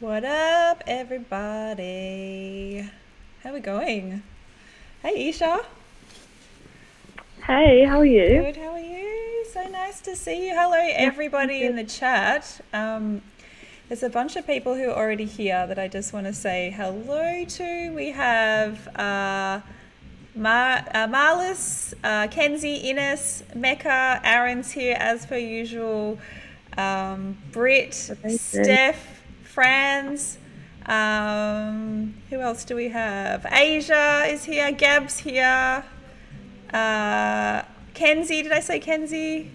What up, everybody? How we going? Hey, Isha. Hey, how are you? Good. How are you? So nice to see you. Hello, everybody in the chat. Um, there's a bunch of people who are already here that I just want to say hello to. We have uh, Mar- uh, Marlis, uh, Kenzie, Ines, Mecca, Aaron's here as per usual. Um, Britt. Steph, Franz. Um, who else do we have? Asia is here. Gab's here. Uh, Kenzie, did I say Kenzie?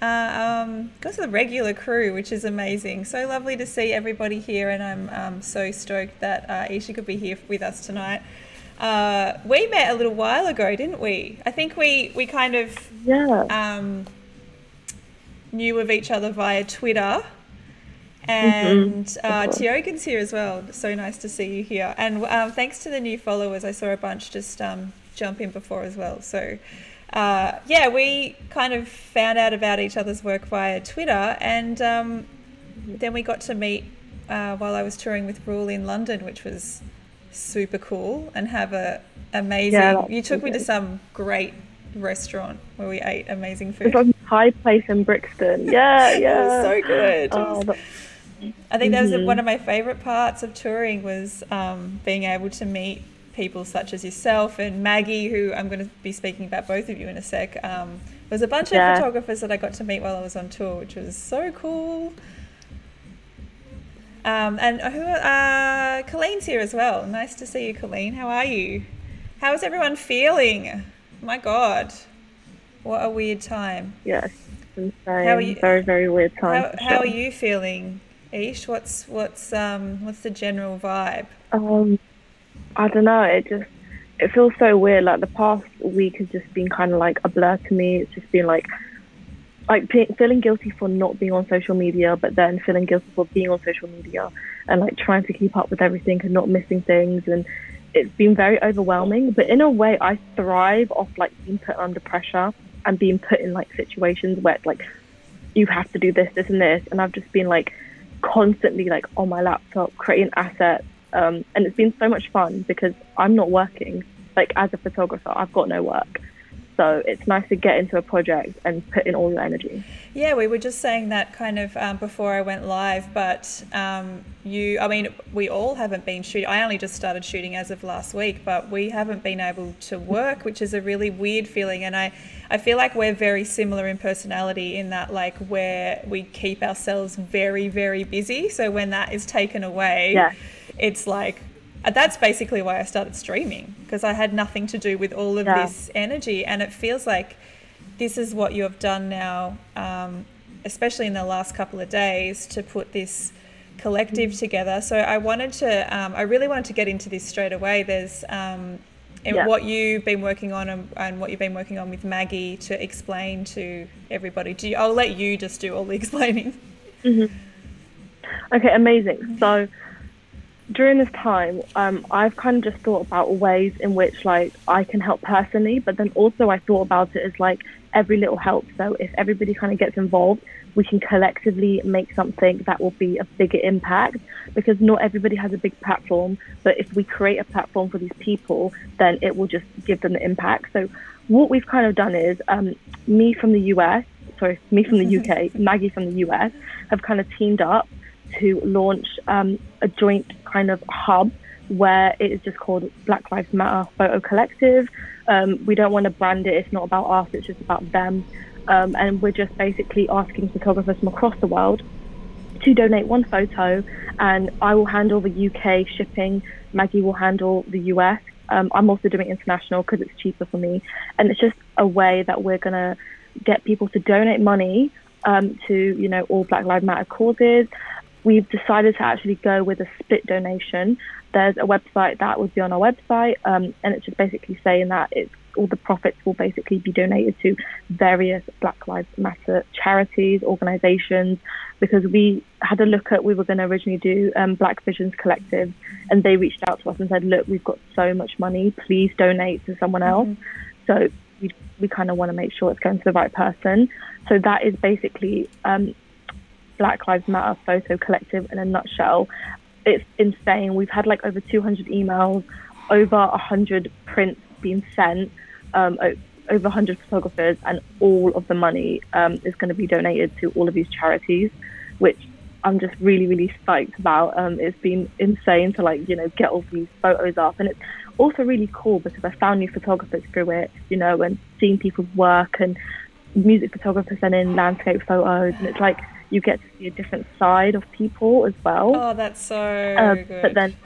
Uh, um, got the regular crew, which is amazing. So lovely to see everybody here, and I'm um, so stoked that uh, Isha could be here with us tonight. Uh, we met a little while ago, didn't we? I think we we kind of Yeah. um, knew of each other via Twitter. And uh. Tiogan's here as well. So nice to see you here. And um, thanks to the new followers, I saw a bunch just um, jump in before as well. So uh, yeah, we kind of found out about each other's work via Twitter, and um, then we got to meet uh, while I was touring with Rule in London, which was super cool, and have a amazing. Yeah, you took me to some great restaurant where we ate amazing food. like High Place in Brixton. Yeah, It yeah. was so good. Oh, was- I think that was Mhm. one of my favorite parts of touring was um, being able to meet people such as yourself and Maggie, who I'm going to be speaking about both of you in a sec. Um, there was a bunch Yeah. of photographers that I got to meet while I was on tour, which was so cool. Um, and who? Uh, Colleen's here as well. Nice to see you, Colleen. How are you? How is everyone feeling? My God, what a weird time. yes. Insane. How are you- Very, very weird time. How, for how are you feeling, Ish? What's what's um what's the general vibe? Um, I don't know. It just it feels so weird. Like the past week has just been kind of like a blur to me. It's just been like like feeling guilty for not being on social media, but then feeling guilty for being on social media and like trying to keep up with everything and not missing things. And it's been very overwhelming. But in a way, I thrive off like being put under pressure and being put in like situations where like you have to do this, this, and this. And I've just been like constantly like on my laptop creating assets. Um, and it's been so much fun because I'm not working. Like as a photographer, I've got no work. So it's nice to get into a project and put in all your energy. Yeah, we were just saying that kind of um, before I went live, but um, you, I mean, we all haven't been shooting. I only just started shooting as of last week, but we haven't been able to work, which is a really weird feeling. And I, I feel like we're very similar in personality in that, like, where we keep ourselves very, very busy. So when that is taken away, Yeah. it's like, that's basically why I started streaming because I had nothing to do with all of Yeah. this energy. And it feels like this is what you have done now, um, especially in the last couple of days, to put this collective together. So I wanted to, um, I really wanted to get into this straight away. There's um, Yeah. what you've been working on and, and what you've been working on with Maggie to explain to everybody. Do you, I'll let you just do all the explaining. Okay, amazing. So during this time, um, I've kind of just thought about ways in which like I can help personally, but then also I thought about it as like every little help. So if everybody kind of gets involved, we can collectively make something that will be a bigger impact because not everybody has a big platform. But if we create a platform for these people, then it will just give them the impact. So what we've kind of done is um, me from the US, sorry, me from the UK, Maggie from the US, have kind of teamed up to launch um, a joint kind of hub where it is just called Black Lives Matter Photo Collective. Um, we don't want to brand it, it's not about us, it's just about them. Um, and we're just basically asking photographers from across the world to donate one photo, and I will handle the UK shipping. Maggie will handle the US. Um, I'm also doing international because it's cheaper for me, and it's just a way that we're gonna get people to donate money um, to you know all Black Lives Matter causes. We've decided to actually go with a split donation. There's a website that would be on our website, um, and it's just basically saying that it's all the profits will basically be donated to various Black Lives Matter charities, organisations, because we had a look at we were going to originally do um, Black Visions Collective, and they reached out to us and said, "Look, we've got so much money. Please donate to someone else." So we we kind of want to make sure it's going to the right person. So that is basically um, Black Lives Matter Photo Collective in a nutshell. it's insane. We've had like over 200 emails, over 100 prints being sent, um, over 100 photographers, and all of the money um, is going to be donated to all of these charities, which I'm just really, really psyched about. Um, it's been insane to like, you know, get all these photos up. And it's also really cool because I found new photographers through it, you know, and seeing people's work and music photographers sending landscape photos. And it's like you get to see a different side of people as well. Oh, that's so um, good. But then,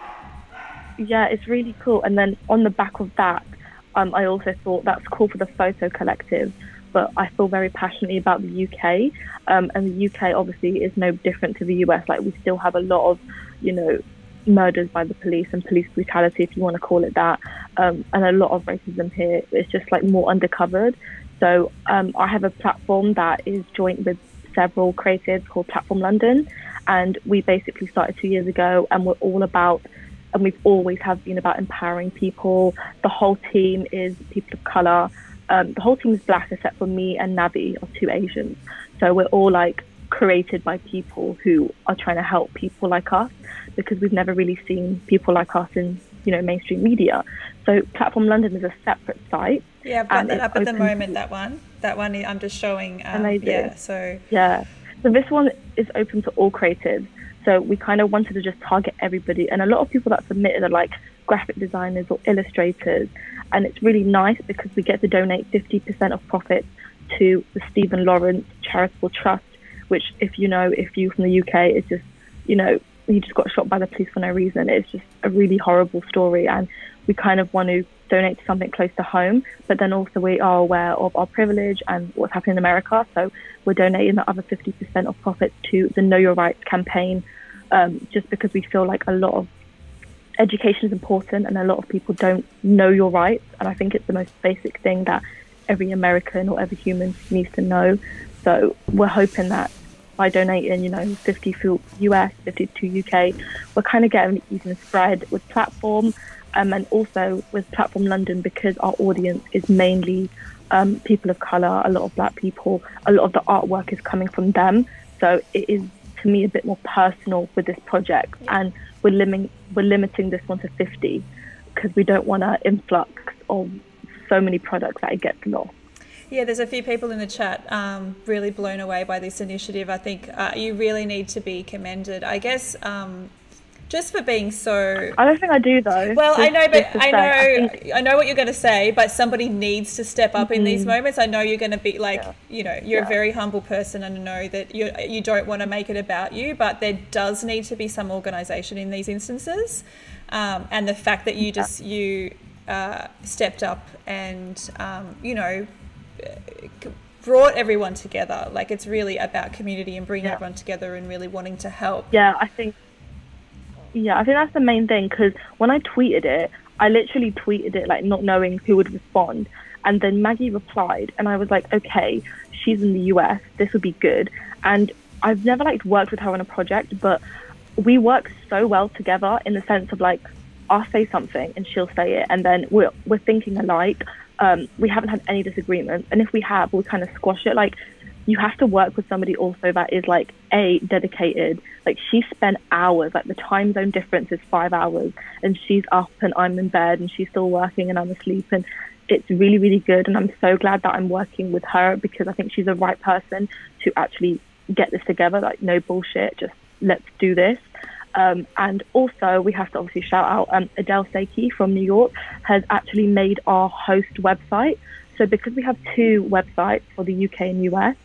yeah, it's really cool. And then on the back of that, um, I also thought that's cool for the photo collective but I feel very passionately about the UK. Um, and the UK obviously is no different to the US. Like we still have a lot of, you know, murders by the police and police brutality, if you want to call it that, um, and a lot of racism here. It's just like more undercovered. So um, I have a platform that is joint with several creatives called Platform London, and we basically started two years ago, and we're all about. And we've always have been about empowering people. The whole team is people of color, um, the whole team is black except for me and Navi are two Asians. So we're all like created by people who are trying to help people like us because we've never really seen people like us in you know mainstream media. So Platform London is a separate site. Yeah, I've got that up at the moment. That one, that one, I'm just showing. Um, Amazing. Yeah, so yeah, so this one is open to all creatives. So we kind of wanted to just target everybody, and a lot of people that submitted are like graphic designers or illustrators, and it's really nice because we get to donate 50% of profits to the Stephen Lawrence Charitable Trust, which, if you know, if you from the UK, is just, you know, he just got shot by the police for no reason. It's just a really horrible story, and we kind of want to donate to something close to home. But then also we are aware of our privilege and what's happening in America, so we're donating the other 50% of profits to the Know Your Rights campaign, um, just because we feel like a lot of education is important and a lot of people don't know your rights and i think it's the most basic thing that every american or every human needs to know so we're hoping that by donating you know 50 to us 50 to uk we're kind of getting even spread with platform um, and also with platform london because our audience is mainly um, people of color a lot of black people a lot of the artwork is coming from them so it is to me a bit more personal with this project and we're limiting we're limiting this one to 50 because we don't want an influx of so many products that it gets lost. Yeah, there's a few people in the chat um, really blown away by this initiative. I think uh, you really need to be commended. I guess um, just for being so. I don't think I do though. Well, just, I know, but I know, I. I, know what you're going to say. But somebody needs to step up mm-hmm. in these mm-hmm. moments. I know you're going to be like, yeah. you know, you're yeah. a very humble person, and I know that you you don't want to make it about you. But there does need to be some organisation in these instances, um, and the fact that you just you uh, stepped up and um, you know brought everyone together. Like it's really about community and bringing yeah. everyone together and really wanting to help. Yeah, I think yeah, I think that's the main thing because when I tweeted it, I literally tweeted it like not knowing who would respond. And then Maggie replied, and I was like, okay, she's in the US, this would be good. And I've never like worked with her on a project, but we work so well together in the sense of like, I'll say something and she'll say it, and then we're we're thinking alike. Um, we haven't had any disagreements, and if we have, we kind of squash it. Like you have to work with somebody also that is like a dedicated. Like she spent hours like the time zone difference is five hours and she's up and i'm in bed and she's still working and i'm asleep and it's really really good and i'm so glad that i'm working with her because i think she's the right person to actually get this together. Like no bullshit just let's do this. Um, and also, we have to obviously shout out um, Adele Seiki from New York has actually made our host website. So, because we have two websites for the UK and US,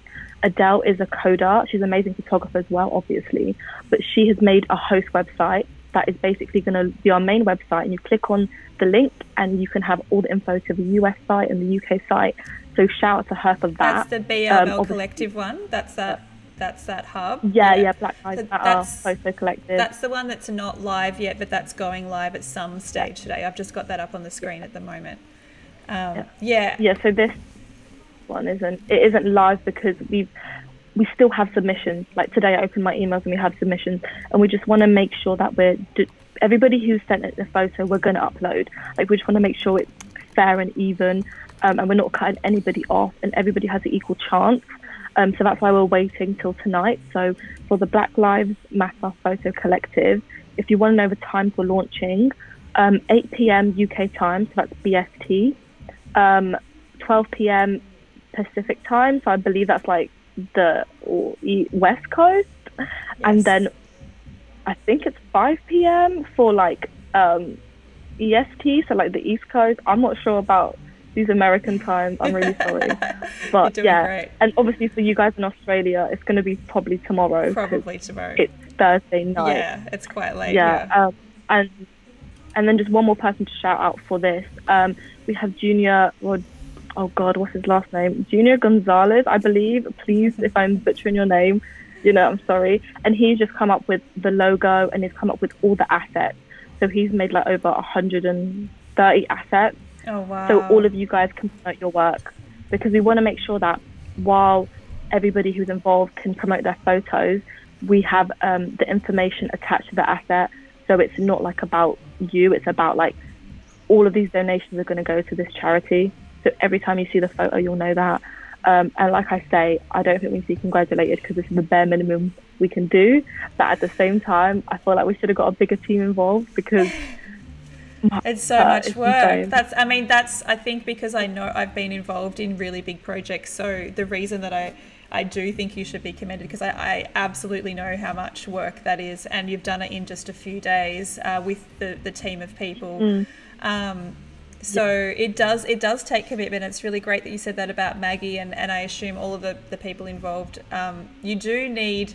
Adele is a coder. She's an amazing photographer as well, obviously. But she has made a host website that is basically going to be our main website. And you click on the link and you can have all the info to the US site and the UK site. So shout out to her for that. That's the BRL um, Collective one. That's that. That's that hub. Yeah, yeah, yeah Black Lives so Matter Photo Collective. That's the one that's not live yet, but that's going live at some stage today. I've just got that up on the screen at the moment. Um, yeah. yeah. Yeah. So this one isn't it isn't live because we've we still have submissions. Like today, I opened my emails and we have submissions, and we just want to make sure that we're everybody who's sent a photo, we're going to upload. Like we just want to make sure it's fair and even, um, and we're not cutting anybody off, and everybody has an equal chance. Um, so that's why we're waiting till tonight. So for the Black Lives Matter Photo Collective, if you want to know the time for launching, um, 8 p.m. UK time, so that's BST, um, 12 p.m. Pacific time, so I believe that's like the West Coast, yes. and then I think it's 5 p.m. for like um, EST, so like the East Coast. I'm not sure about these American times. I'm really sorry, but yeah, great. and obviously for you guys in Australia, it's going to be probably tomorrow. Probably tomorrow. It's Thursday night. Yeah, it's quite late. Yeah, yeah. Um, and and then just one more person to shout out for this. Um, we have Junior. Rod- oh God, what's his last name? Junior Gonzalez, I believe. Please, if I'm butchering your name, you know, I'm sorry. And he's just come up with the logo and he's come up with all the assets. So he's made like over 130 assets. Oh wow! So all of you guys can promote your work because we want to make sure that while everybody who's involved can promote their photos, we have um, the information attached to the asset. So it's not like about you; it's about like all of these donations are going to go to this charity. So every time you see the photo, you'll know that. Um, and like I say, I don't think we need to be congratulated because this is the bare minimum we can do. But at the same time, I feel like we should have got a bigger team involved because it's so much work. Insane. That's I mean that's I think because I know I've been involved in really big projects. So the reason that I I do think you should be commended because I, I absolutely know how much work that is, and you've done it in just a few days uh, with the, the team of people. Mm. Um, so yeah. it does it does take commitment. It's really great that you said that about Maggie and, and I assume all of the, the people involved. Um, you do need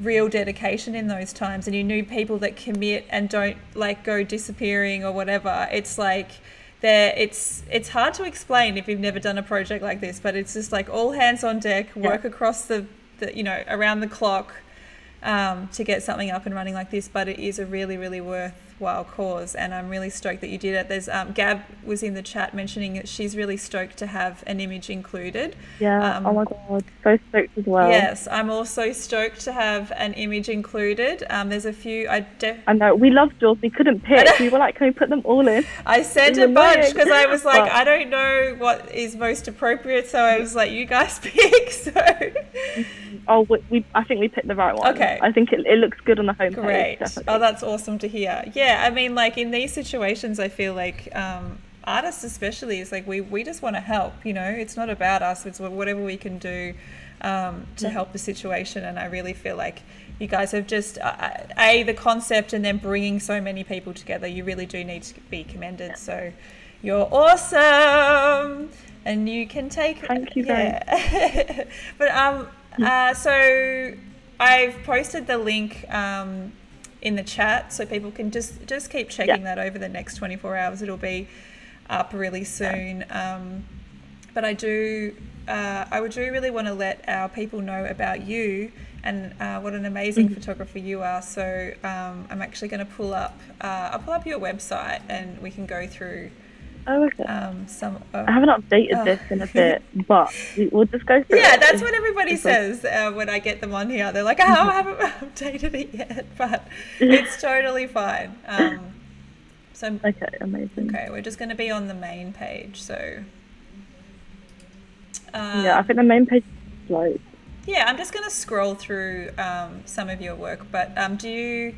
real dedication in those times and you need people that commit and don't like go disappearing or whatever. It's like there it's it's hard to explain if you've never done a project like this, but it's just like all hands on deck, work yeah. across the, the you know, around the clock um, to get something up and running like this, but it is a really, really worth worthwhile cause, and I'm really stoked that you did it. There's um, Gab was in the chat mentioning that she's really stoked to have an image included. Yeah. Um, oh my god, so stoked as well. Yes, I'm also stoked to have an image included. Um, there's a few. I def- I know we loved yours. We couldn't pick. we were like, can we put them all in? I sent a bunch because I was like, but... I don't know what is most appropriate, so I was like, you guys pick. So. Oh, we, we, I think we picked the right one. Okay. I think it, it looks good on the homepage. Great. Definitely. Oh, that's awesome to hear. Yeah, I mean, like in these situations, I feel like um, artists, especially, is like we we just want to help. You know, it's not about us. It's whatever we can do um, to yeah. help the situation. And I really feel like you guys have just uh, uh, a the concept and then bringing so many people together. You really do need to be commended. So you're awesome and you can take thank you yeah. but um uh, so I've posted the link um, in the chat, so people can just just keep checking yeah. that over the next 24 hours. It'll be up really soon. Um, but I do, uh, I would do really want to let our people know about you and uh, what an amazing mm-hmm. photographer you are. So um, I'm actually going to pull up, uh, I'll pull up your website and we can go through Oh, okay. Um, some. I haven't updated oh. this in a bit, but we'll just go through. Yeah, it. that's what everybody says uh, when I get them on here. They're like, "Oh, I haven't updated it yet," but it's totally fine. Um, so okay, amazing. Okay, we're just going to be on the main page. So. Um, yeah, I think the main page is like. Yeah, I'm just going to scroll through um, some of your work, but um, do you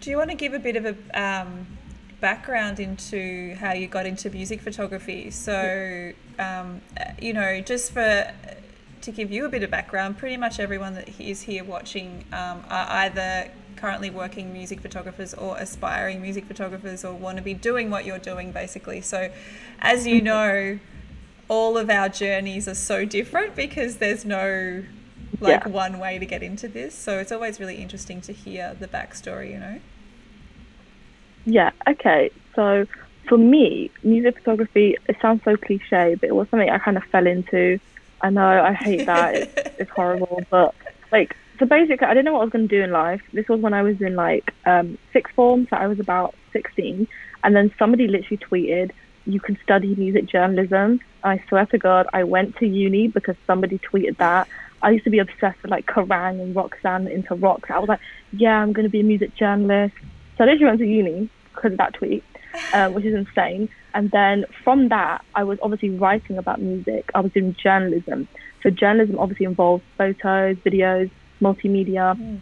do you want to give a bit of a um, background into how you got into music photography. So, um, you know, just for to give you a bit of background, pretty much everyone that is here watching um, are either currently working music photographers or aspiring music photographers or want to be doing what you're doing, basically. So, as you know, all of our journeys are so different because there's no like yeah. one way to get into this. So, it's always really interesting to hear the backstory, you know. Yeah, okay. So for me, music photography, it sounds so cliche, but it was something I kind of fell into. I know, I hate that. it's, it's horrible. But like, so basically, I didn't know what I was going to do in life. This was when I was in like um, sixth form, so I was about 16. And then somebody literally tweeted, you can study music journalism. I swear to God, I went to uni because somebody tweeted that. I used to be obsessed with like Kerrang and Roxanne into rocks. I was like, yeah, I'm going to be a music journalist. So I literally went to uni because of that tweet. uh, which is insane. And then from that, I was obviously writing about music. I was doing journalism. So journalism obviously involves photos, videos, multimedia. Mm.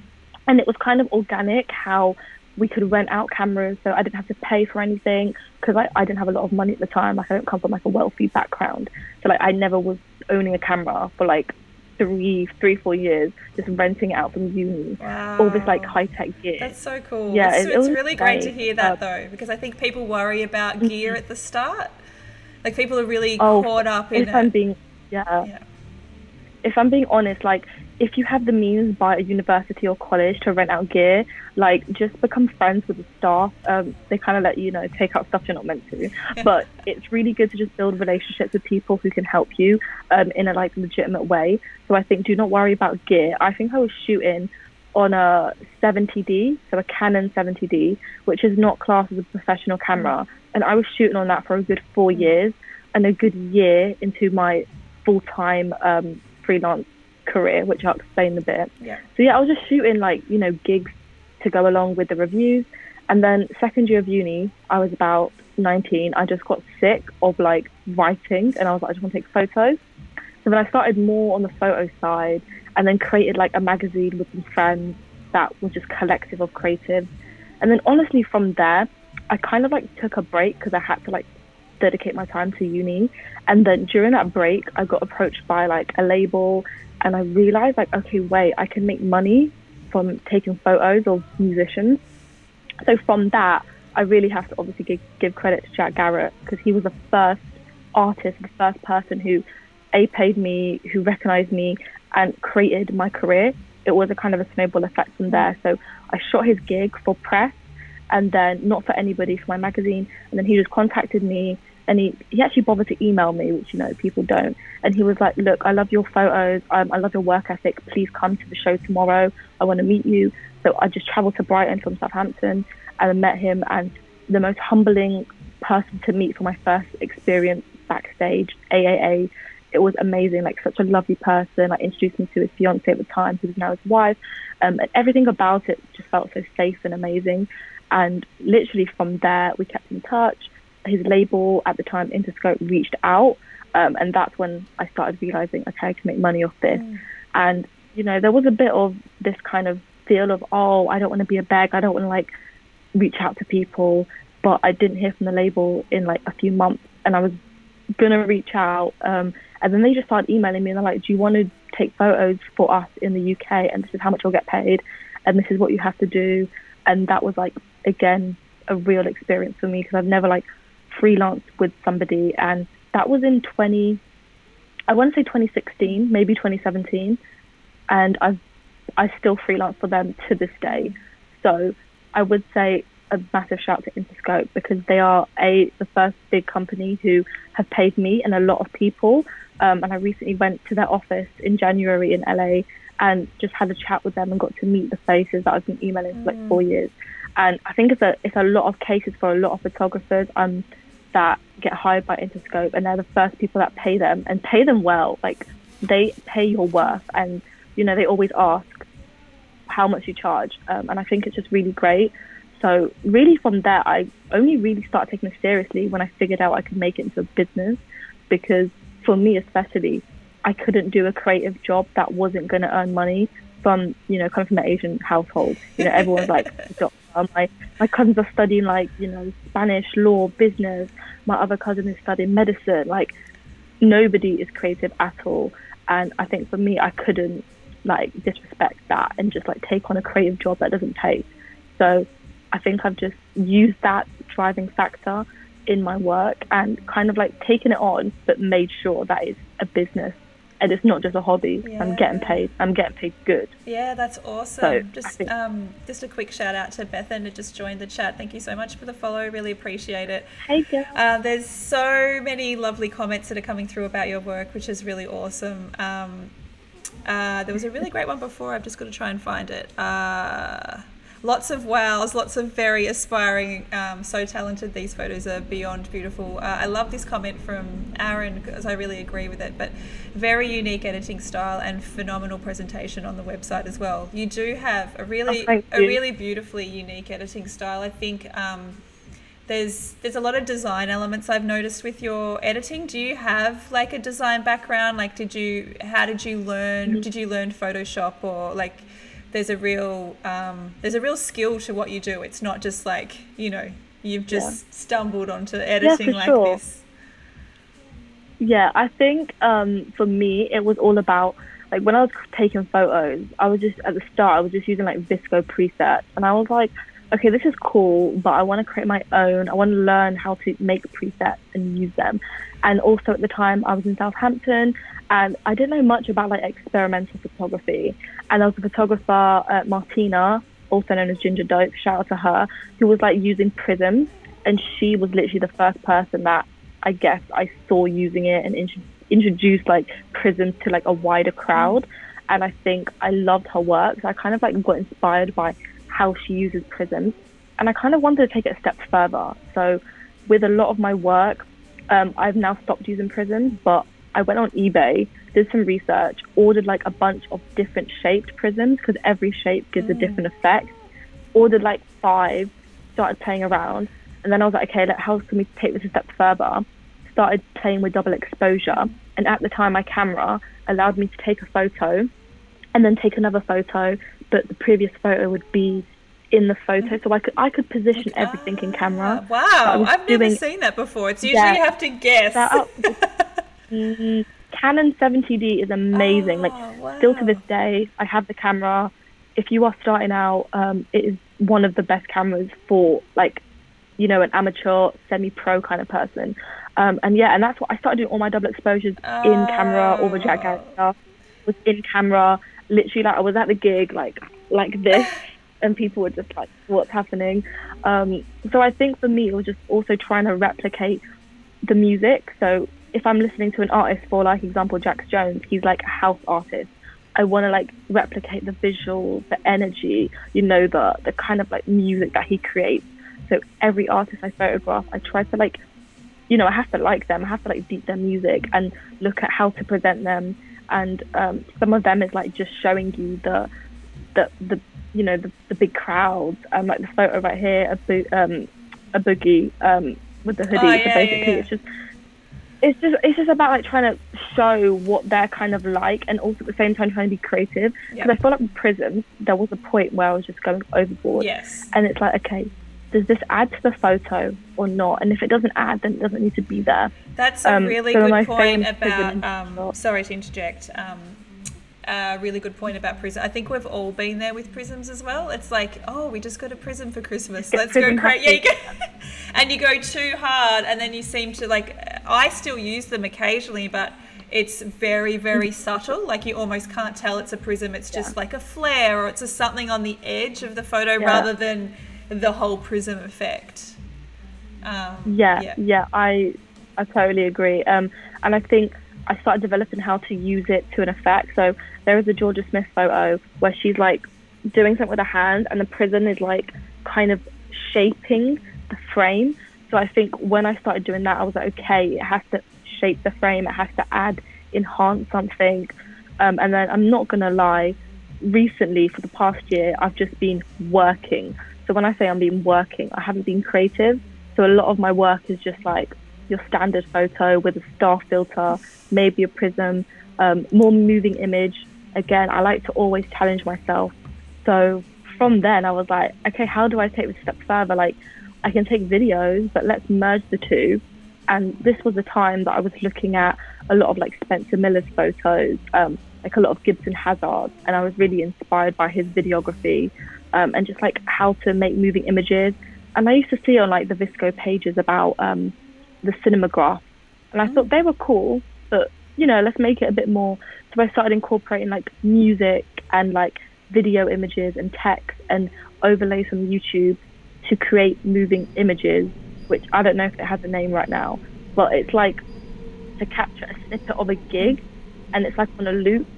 And it was kind of organic how we could rent out cameras so I didn't have to pay for anything because I, I didn't have a lot of money at the time. Like I don't come from like a wealthy background. So like I never was owning a camera for like three, three, four years, just renting out from uni. Wow. All this like high tech gear. That's so cool. Yeah, it's, it, it's really great to hear that uh, though, because I think people worry about mm-hmm. gear at the start. Like people are really oh, caught up in if it. I'm being, yeah. yeah. If I'm being honest, like if you have the means by a university or college to rent out gear, like just become friends with the staff. Um, they kind of let you know take out stuff you're not meant to, but it's really good to just build relationships with people who can help you um, in a like legitimate way. So I think do not worry about gear. I think I was shooting on a 70D, so a Canon 70D, which is not classed as a professional camera, and I was shooting on that for a good four mm. years and a good year into my full time um, freelance career, which I'll explain in a bit. Yeah. So yeah, I was just shooting like you know gigs to go along with the reviews, and then second year of uni, I was about 19. I just got sick of like writing, and I was like, I just want to take photos. So then I started more on the photo side, and then created like a magazine with some friends that was just collective of creatives. And then honestly, from there, I kind of like took a break because I had to like dedicate my time to uni. And then during that break, I got approached by like a label and I realized like, okay, wait, I can make money from taking photos of musicians. So from that, I really have to obviously give, give credit to Jack Garratt because he was the first artist, the first person who a paid me, who recognized me, and created my career. It was a kind of a snowball effect from there. So I shot his gig for press, and then not for anybody for my magazine. And then he just contacted me and he, he actually bothered to email me, which you know people don't. And he was like, "Look, I love your photos. Um, I love your work ethic. Please come to the show tomorrow. I want to meet you." So I just travelled to Brighton from Southampton and I met him, and the most humbling person to meet for my first experience backstage, AAA. It was amazing, like such a lovely person. I introduced me to his fiance at the time, who is now his wife, um, and everything about it just felt so safe and amazing. And literally from there, we kept in touch his label at the time, Interscope, reached out, um, and that's when I started realizing, okay, I can make money off this. Mm. And you know, there was a bit of this kind of feel of, oh, I don't want to be a beg, I don't want to like reach out to people, but I didn't hear from the label in like a few months, and I was gonna reach out, um, and then they just started emailing me, and they're like, do you want to take photos for us in the UK, and this is how much you'll get paid, and this is what you have to do, and that was like again a real experience for me because I've never like freelance with somebody, and that was in 20. I want to say 2016, maybe 2017, and I've I still freelance for them to this day. So I would say a massive shout to Interscope because they are a the first big company who have paid me and a lot of people. Um, and I recently went to their office in January in LA and just had a chat with them and got to meet the faces that I've been emailing for like four mm. years. And I think it's a it's a lot of cases for a lot of photographers. I'm that get hired by Interscope and they're the first people that pay them and pay them well. Like they pay your worth and you know they always ask how much you charge um, and I think it's just really great. So really from there I only really started taking it seriously when I figured out I could make it into a business because for me especially I couldn't do a creative job that wasn't going to earn money from you know coming from an Asian household. You know everyone's like Uh, my my cousins are studying like you know Spanish law, business. My other cousin is studying medicine. Like nobody is creative at all, and I think for me, I couldn't like disrespect that and just like take on a creative job that doesn't pay. So I think I've just used that driving factor in my work and kind of like taken it on, but made sure that it's a business and it's not just a hobby. Yeah. I'm getting paid. I'm getting paid good. Yeah, that's awesome. So just think, um, just a quick shout out to Bethan who just joined the chat. Thank you so much for the follow. Really appreciate it. Hey girl. Uh, there's so many lovely comments that are coming through about your work, which is really awesome. Um, uh, there was a really great one before. I've just got to try and find it. Uh, lots of wows, lots of very aspiring, um, so talented. These photos are beyond beautiful. Uh, I love this comment from Aaron because I really agree with it. But very unique editing style and phenomenal presentation on the website as well. You do have a really, oh, a really beautifully unique editing style. I think. Um, there's there's a lot of design elements I've noticed with your editing. Do you have like a design background? Like, did you how did you learn? Mm-hmm. Did you learn Photoshop or like? There's a real um, there's a real skill to what you do. It's not just like you know you've just yeah. stumbled onto editing yeah, like sure. this. Yeah, I think um, for me it was all about like when I was taking photos. I was just at the start I was just using like VSCO presets, and I was like okay, this is cool, but I want to create my own. I want to learn how to make presets and use them. And also at the time, I was in Southampton and I didn't know much about like experimental photography. And there was a photographer, uh, Martina, also known as Ginger Dope, shout out to her, who was like using prisms. And she was literally the first person that I guess I saw using it and int- introduced like prisms to like a wider crowd. And I think I loved her work. So I kind of like got inspired by how she uses prisms. And I kind of wanted to take it a step further. So, with a lot of my work, um, I've now stopped using prisms, but I went on eBay, did some research, ordered like a bunch of different shaped prisms because every shape gives mm. a different effect. Ordered like five, started playing around, and then I was like, okay, like, how can we take this a step further? Started playing with double exposure, and at the time, my camera allowed me to take a photo and then take another photo, but the previous photo would be in the photo, so I could I could position everything in camera. Ah, wow, I've never seen that before. It's usually yeah, you have to guess. Canon 70D is amazing. Oh, like wow. still to this day, I have the camera. If you are starting out, um, it is one of the best cameras for like, you know, an amateur, semi-pro kind of person. Um, and yeah, and that's what I started doing all my double exposures oh. in camera. All the Jack stuff was in camera literally like I was at the gig like like this and people were just like what's happening um, so I think for me it was just also trying to replicate the music so if I'm listening to an artist for like example Jax Jones he's like a house artist. I want to like replicate the visual the energy you know the the kind of like music that he creates. So every artist I photograph I try to like you know I have to like them. I have to like deep their music and look at how to present them. And um, some of them is like just showing you the the the you know the, the big crowds. Um, like the photo right here a, bo- um, a boogie um, with the hoodie oh, yeah, so basically yeah, yeah. it's just it's just it's just about like trying to show what they're kind of like and also at the same time trying to be creative because I feel like with prisms there was a point where I was just going overboard yes and it's like okay does this add to the photo or not? And if it doesn't add, then it doesn't need to be there. That's a um, really so good point about. Um, sorry to interject. Um, a really good point about prism. I think we've all been there with prisms as well. It's like, oh, we just got a prism for Christmas. Let's go crazy. Yeah, you go, and you go too hard, and then you seem to like. I still use them occasionally, but it's very very subtle like you almost can't tell it's a prism it's just yeah. like a flare or it's a something on the edge of the photo yeah. rather than the whole prism effect. Um, yeah, yeah, yeah, I I totally agree. Um, and I think I started developing how to use it to an effect. So there is a Georgia Smith photo where she's like doing something with her hand, and the prism is like kind of shaping the frame. So I think when I started doing that, I was like, okay, it has to shape the frame, it has to add, enhance something. Um, and then I'm not gonna lie, recently for the past year, I've just been working. So when I say I'm being working, I haven't been creative. So a lot of my work is just like your standard photo with a star filter, maybe a prism, um, more moving image. Again, I like to always challenge myself. So from then, I was like, okay, how do I take this step further? Like, I can take videos, but let's merge the two. And this was the time that I was looking at a lot of like Spencer Miller's photos, um, like a lot of Gibson Hazard, and I was really inspired by his videography um, and just like how to make moving images. And I used to see on like the VSCO pages about um, the cinemagraph, and I thought they were cool, but you know, let's make it a bit more. So I started incorporating like music and like video images and text and overlays from YouTube to create moving images, which I don't know if it has a name right now, but it's like to capture a snippet of a gig and it's like on a loop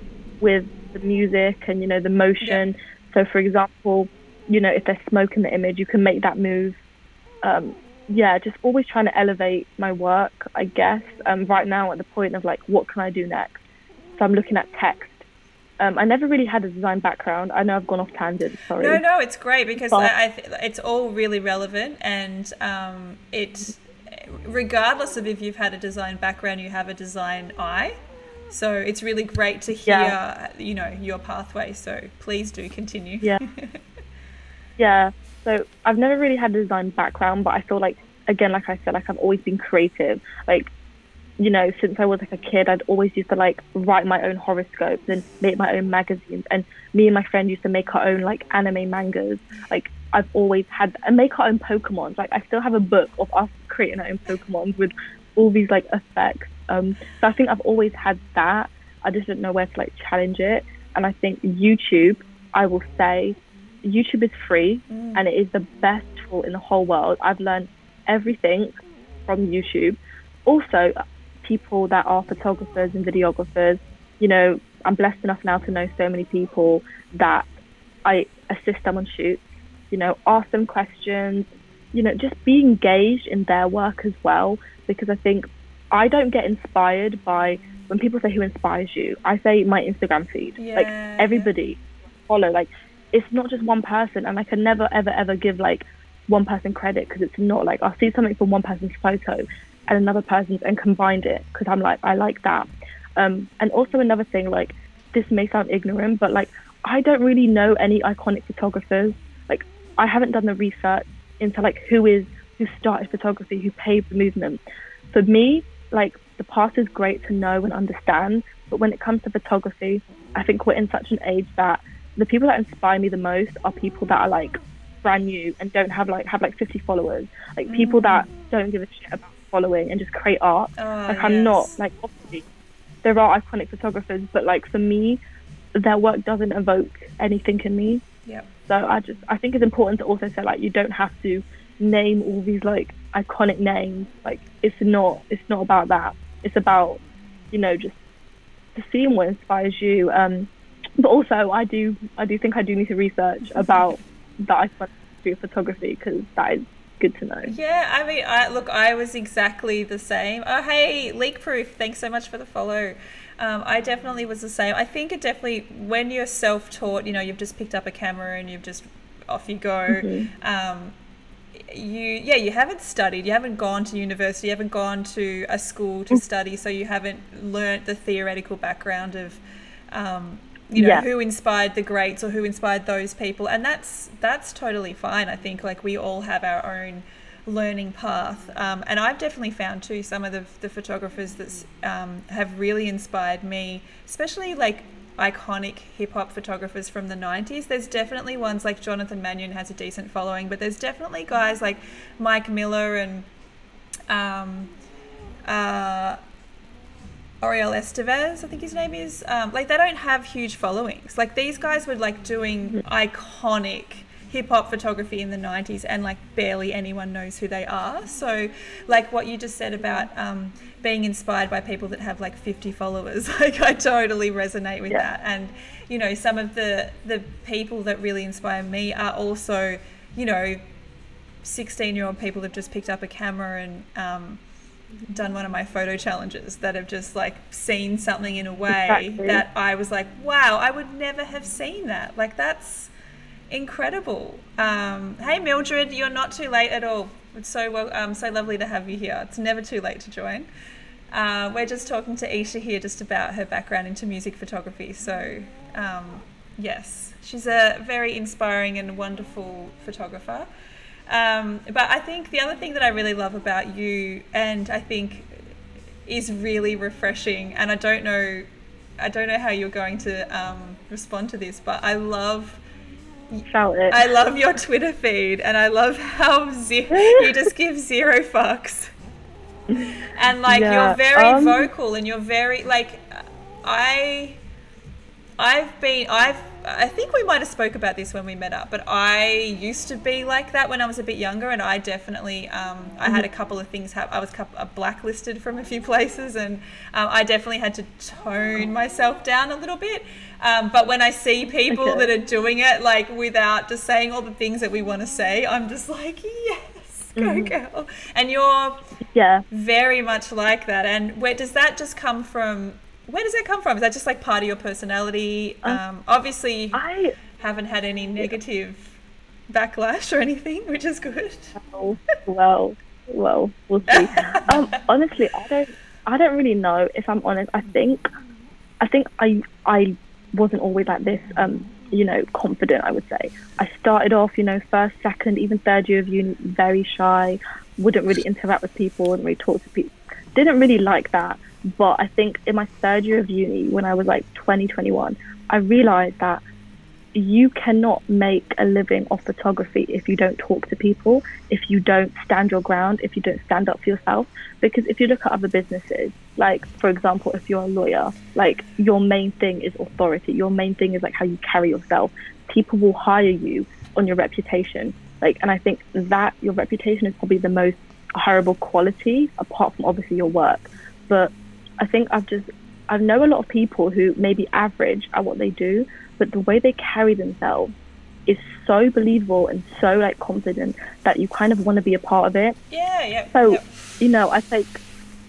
with the music and you know the motion yeah. So, for example, you know, if there's smoke in the image, you can make that move. Um, yeah, just always trying to elevate my work, I guess. Um, right now, at the point of like, what can I do next? So I'm looking at text Um, I never really had a design background. I know I've gone off tangent. Sorry. No, no, it's great because But- I, I th- it's all really relevant, and um, it, regardless of if you've had a design background, you have a design eye. So it's really great to hear, Yeah. you know, your pathway. So please do continue. Yeah. Yeah. So I've never really had a design background, but I feel like again, like I said, like I've always been creative. Like, you know, since I was like a kid, I'd always used to like write my own horoscopes and make my own magazines. And me and my friend used to make our own like anime mangas. Like I've always had and make our own Pokemon. Like I still have a book of us creating our own Pokemon with all these like effects. Um, so I think I've always had that. I just didn't know where to like challenge it. And I think YouTube, I will say, YouTube is free mm. and it is the best tool in the whole world. I've learned everything from YouTube. Also, people that are photographers and videographers, you know, I'm blessed enough now to know so many people that I assist them on shoots, you know, ask them questions, you know, just be engaged in their work as well. Because I think I don't get inspired by when people say who inspires you, I say my Instagram feed. Like everybody follow. Like it's not just one person, and I can never ever ever give like one person credit because it's not like I'll see something from one person's photo and another person's and combined it because I'm like I like that. Um, and also another thing, like this may sound ignorant, but like I don't really know any iconic photographers. Like I haven't done the research into like who is who started photography, who paved the movement. For me, like the past is great to know and understand, but when it comes to photography, I think we're in such an age that the people that inspire me the most are people that are like brand new and don't have like have like 50 followers, like people that don't give a shit about following and just create art. Oh, like I'm not like obviously there are iconic photographers, but like for me, their work doesn't evoke anything in me. Yep. So I just I think it's important to also say like you don't have to name all these like iconic names. Like it's not it's not about that. It's about you know just just seeing what inspires you. Um, but also I do I do think I do need to research about the iconic history of photography because that is good to know. Yeah, I mean, I look, I was exactly the same. Oh, hey, leak proof. Thanks so much for the follow. Um, I definitely was the same. I think it definitely when you're self-taught, you know, you've just picked up a camera and you've just off you go. Um, you yeah, you haven't studied. You haven't gone to university. You haven't gone to a school to study. So you haven't learnt the theoretical background of. Um, you know Yeah. who inspired the greats or who inspired those people. And that's that's totally fine i think like we all have our own learning path. Um, and i've definitely found too some of the, the photographers that um, have really inspired me especially like iconic hip-hop photographers from the 90s there's definitely ones like jonathan mannion has a decent following but there's definitely guys like mike miller and um, uh, Oriel Estevez, I think his name is. Um, like they don't have huge followings. Like these guys were like doing iconic hip hop photography in the 90s and like barely anyone knows who they are. So like what you just said about um, being inspired by people that have like 50 followers, like I totally resonate with Yeah. that. And you know, some of the the people that really inspire me are also, you know, 16 year old people that have just picked up a camera and um, done one of my photo challenges that have just like seen something in a way Exactly. that I was like, wow, I would never have seen that. Like that's incredible. Um, hey Mildred, you're not too late at all. It's so well, um, so lovely to have you here. It's never too late to join. Uh, we're just talking to Isha here just about her background into music photography. So um, yes, she's a very inspiring and wonderful photographer. Um, but I think the other thing that I really love about you, and I think is really refreshing, and I don't know, I don't know how you're going to um, respond to this, but I love, Shout it. I love your Twitter feed, and I love how ze- you just give zero fucks, and like Yeah, you're very um, vocal, and you're very like, I, I've been, I've, I think we might have spoke about this when we met up, but I used to be like that when I was a bit younger, and I definitely, um, I had a couple of things happen. I was uh, blacklisted from a few places, and um, I definitely had to tone myself down a little bit. Um, but when I see people Okay. that are doing it like without just saying all the things that we want to say, I'm just like, yes, go girl. And you're yeah. very much like that. And where does that just come from? Where does that come from? Is that just like part of your personality? Um, obviously, I haven't had any negative backlash or anything, which is good. oh, well, well, we'll see. um, honestly, I don't, I don't really know. If I'm honest, I think, I think I, I wasn't always like this. Um, you know, confident. I would say I started off, you know, first, second, even third year of uni, very shy. Wouldn't really interact with people. Wouldn't really talk to people. Didn't really like that. But I think in my third year of uni, when I was like 20, 21, I realized that you cannot make a living off photography if you don't talk to people, if you don't stand your ground, if you don't stand up for yourself. Because if you look at other businesses, like for example, if you're a lawyer, like your main thing is authority. Your main thing is like how you carry yourself. People will hire you on your reputation. Like, and I think that your reputation is probably the most horrible quality, apart from obviously your work. But I think I've just I know a lot of people who may be average at what they do, but the way they carry themselves is so believable and so like confident that you kind of want to be a part of it. Yeah, yeah. So, yep. you know, I take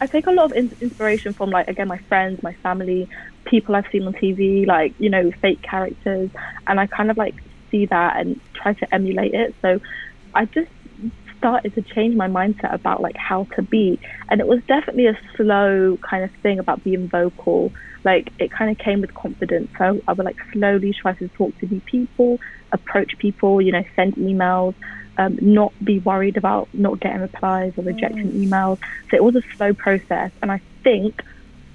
I take a lot of in- inspiration from like again my friends, my family, people I've seen on TV, like you know fake characters, and I kind of like see that and try to emulate it. So, I just started to change my mindset about like how to be. And it was definitely a slow kind of thing about being vocal. Like it kind of came with confidence. So i would like slowly try to talk to new people approach people you know send emails um, not be worried about not getting replies or rejecting mm. emails. So it was a slow process. And i think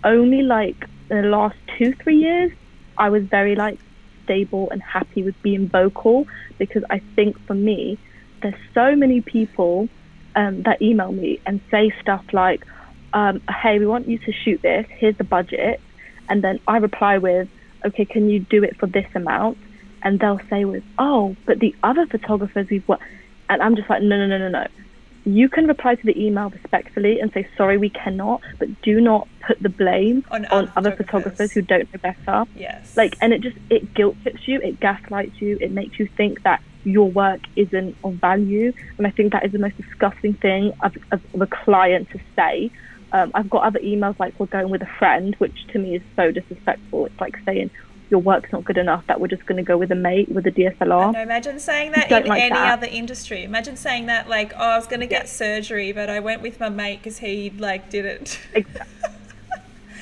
only like in the last two three years i was very like stable and happy with being vocal. Because i think for me there's so many people um, that email me and say stuff like, um, "Hey, we want you to shoot this. Here's the budget," and then I reply with, "Okay, can you do it for this amount?" And they'll say with, "Oh, but the other photographers we've worked," and I'm just like, "No, no, no, no, no." You can reply to the email respectfully and say, "Sorry, we cannot," but do not put the blame on, on other photographers who don't know better. Yes. Like, and it just it guilt trips you, it gaslights you, it makes you think that your work isn't of value. And I think that is the most disgusting thing of, of, of a client to say. Um, I've got other emails like we're going with a friend, which to me is so disrespectful. It's like saying your work's not good enough that we're just going to go with a mate with a DSLR. No, imagine saying that in like any that. other industry. Imagine saying that like, oh, I was going to get yeah. surgery, but I went with my mate because he like did it.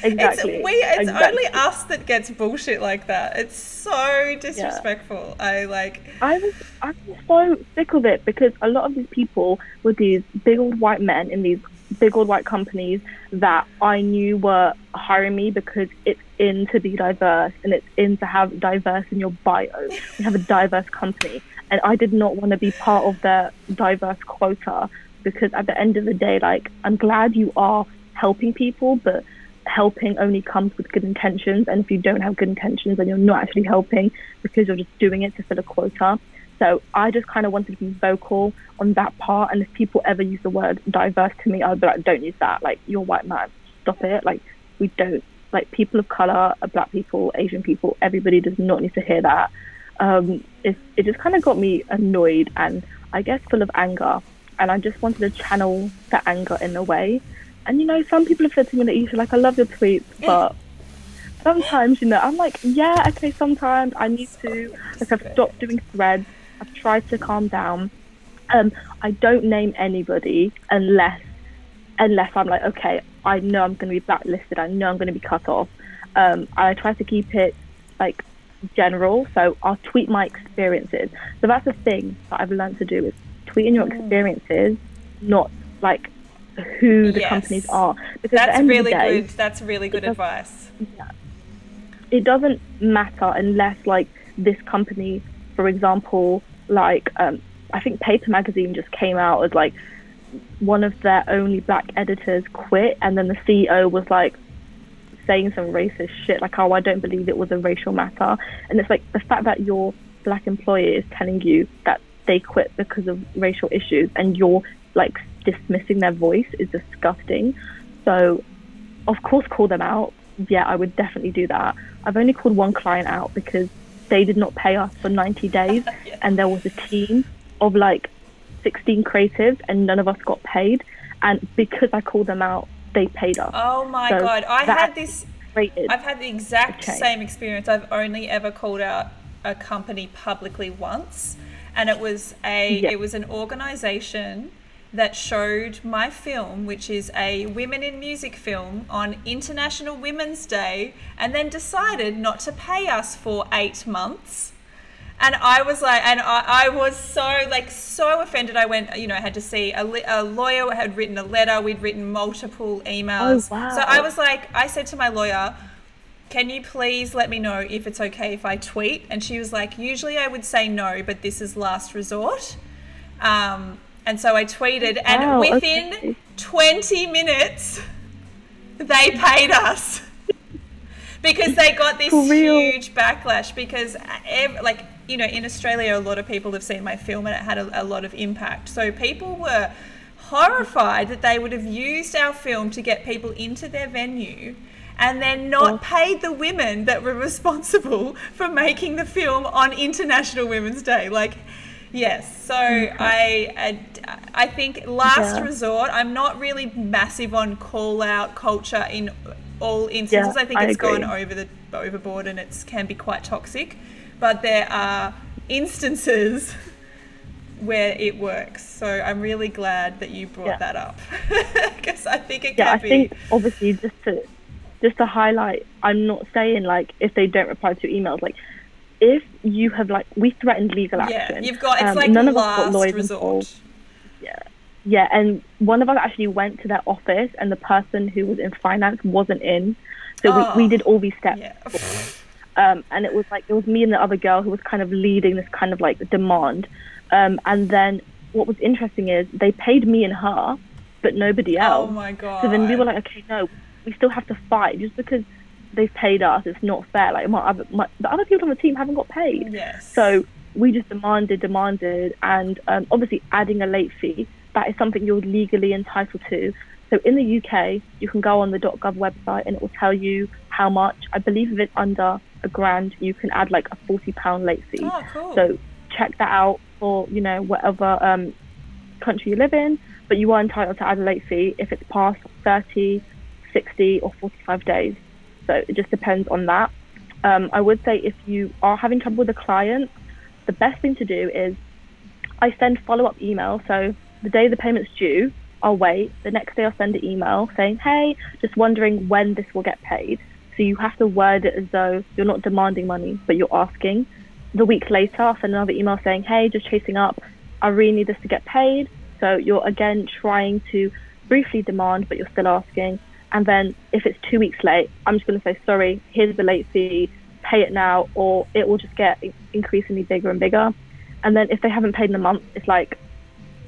Exactly. Exactly. It's, we, it's exactly. only us that gets bullshit like that. It's so disrespectful. Yeah. I like. I was I was so sick of it because a lot of these people were these big old white men in these big old white companies that I knew were hiring me because it's in to be diverse and it's in to have diverse in your bio. We have a diverse company, and I did not want to be part of their diverse quota because at the end of the day, like I'm glad you are helping people, but helping only comes with good intentions. And if you don't have good intentions, then you're not actually helping because you're just doing it to fill a quota. So I just kind of wanted to be vocal on that part. And if people ever use the word diverse to me, I'd be like, don't use that. Like, you're white man. Stop it. Like, we don't. Like, people of color, black people, Asian people, everybody does not need to hear that. Um, it, it just kind of got me annoyed and I guess full of anger. And I just wanted to channel that anger in a way and you know, some people have said to me that you should like, I love your tweets, but sometimes, you know, I'm like, yeah, okay, sometimes I need to. Like, I've stopped doing threads. I've tried to calm down. Um, I don't name anybody unless, unless I'm like, okay, I know I'm going to be blacklisted. I know I'm going to be cut off. Um, I try to keep it like general, so I'll tweet my experiences. So that's the thing that I've learned to do is tweeting your mm. experiences, not like who the yes. companies are. Because that's really day, good. That's really good advice. Yeah, it doesn't matter unless like this company, for example, like um, I think Paper Magazine just came out as like one of their only black editors quit, and then the CEO was like saying some racist shit, like, "Oh, I don't believe it was a racial matter," and it's like the fact that your black employer is telling you that they quit because of racial issues, and you're like dismissing their voice is disgusting. So, of course, call them out. Yeah, I would definitely do that. I've only called one client out because they did not pay us for 90 days, yeah. and there was a team of like 16 creatives, and none of us got paid. And because I called them out, they paid us. Oh my so god! I had this. I've had the exact change. same experience. I've only ever called out a company publicly once, and it was a Yeah. it was an organization that showed my film, which is a women in music film, on International Women's Day, and then decided not to pay us for eight months. And I was like, and I, I was so like so offended. I went, you know, I had to see a, a lawyer had written a letter. We'd written multiple emails. Oh, wow. So I was like, I said to my lawyer, can you please let me know if it's okay if I tweet? And she was like, usually I would say no, but this is last resort. Um, and so I tweeted, and within okay. 20 minutes, they paid us because they got this huge backlash. Because, uh, ev- like, you know, in Australia, a lot of people have seen my film and it had a, a lot of impact. So people were horrified that they would have used our film to get people into their venue and then not oh. paid the women that were responsible for making the film on International Women's Day. Like, yes. So I, I, I think last Yeah. resort. I'm not really massive on call out culture in all instances. Yeah, I think I it's gone over the overboard and it can be quite toxic. But there are instances where it works. So I'm really glad that you brought Yeah. that up because I think it yeah, can I be. think obviously just to just to highlight, I'm not saying like if they don't reply to emails, like if you have like we threatened legal action. yeah, you've got it's um, like none of us got last lawyers resort. involved. Yeah, and one of us actually went to their office, and the person who was in finance wasn't in. So Oh. we, we did all these steps. Yeah. um, and it was like it was me and the other girl who was kind of leading this kind of like demand. Um, and then what was interesting is they paid me and her, but nobody else. Oh my god. So then we were like, okay, no, we still have to fight just because they've paid us. It's not fair. Like my other, my, the other people on the team haven't got paid. yes. So we just demanded, demanded, and um, obviously adding a late fee. That is something you're legally entitled to. So in the UK, you can go on the .gov website and it will tell you how much. I believe if it's under a grand, you can add like a forty pound late fee. Oh, cool. So check that out for you know whatever um, country you live in. But you are entitled to add a late fee if it's past 30, 60, or 45 days. So it just depends on that. Um, I would say if you are having trouble with a client, the best thing to do is I send follow up email. So the day the payment's due, I'll wait. The next day I'll send an email saying, hey, just wondering when this will get paid. So you have to word it as though you're not demanding money, but you're asking. The week later, I'll send another email saying, hey, just chasing up. I really need this to get paid. So you're again trying to briefly demand, but you're still asking. And then if it's two weeks late, I'm just going to say, sorry, here's the late fee, pay it now, or it will just get increasingly bigger and bigger. And then if they haven't paid in a month, it's like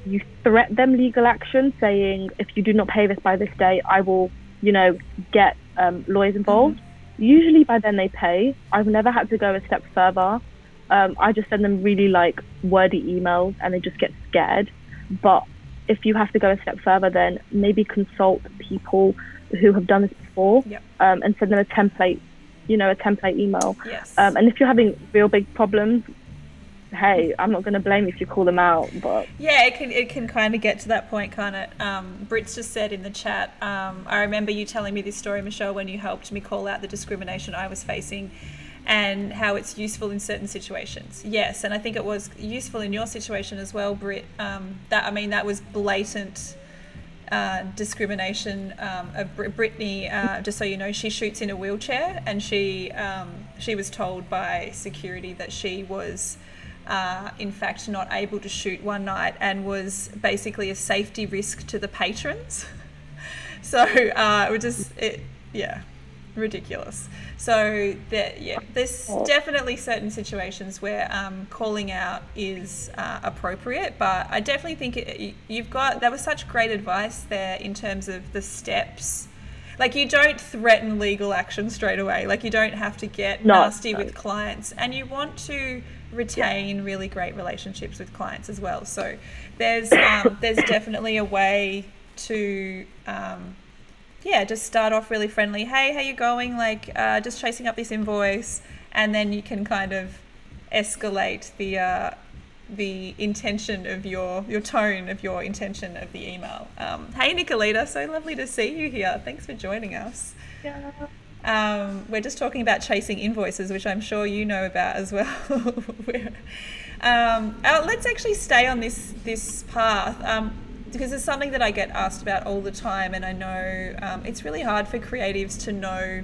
you threat them legal action saying, if you do not pay this by this day, I will, you know, get um, lawyers involved. Usually by then they pay. I've never had to go a step further. Um, I just send them really like wordy emails and they just get scared. But if you have to go a step further, then maybe consult people who have done this before Yep. um, and send them a template, you know, a template email. yes. Um, and if you're having real big problems, hey, I'm not going to blame you if you call them out, but Yeah, it can it can kind of get to that point, can't it? Um, Brit's just said in the chat. Um, I remember you telling me this story, Michelle, when you helped me call out the discrimination I was facing, and how it's useful in certain situations. Yes, and I think it was useful in your situation as well, Brit. Um, that I mean, that was blatant. Uh, discrimination um, of Brit- Brittany. Uh, just so you know, she shoots in a wheelchair, and she um, she was told by security that she was uh, in fact not able to shoot one night and was basically a safety risk to the patrons. so uh, it was just it, yeah, ridiculous. So that yeah, there's definitely certain situations where um, calling out is uh, appropriate, but I definitely think it, you've got there was such great advice there in terms of the steps. Like you don't threaten legal action straight away. Like you don't have to get No, nasty no. with clients, and you want to retain really great relationships with clients as well. So there's um, there's definitely a way to um, yeah, just start off really friendly. Hey, how you going? Like, uh, just chasing up this invoice, and then you can kind of escalate the uh, the intention of your your tone of your intention of the email. Um, hey, Nicolita, so lovely to see you here. Thanks for joining us. yeah. Um, we're just talking about chasing invoices, which I'm sure you know about as well. um, uh, let's actually stay on this this path um, because it's something that I get asked about all the time, and I know um, it's really hard for creatives to know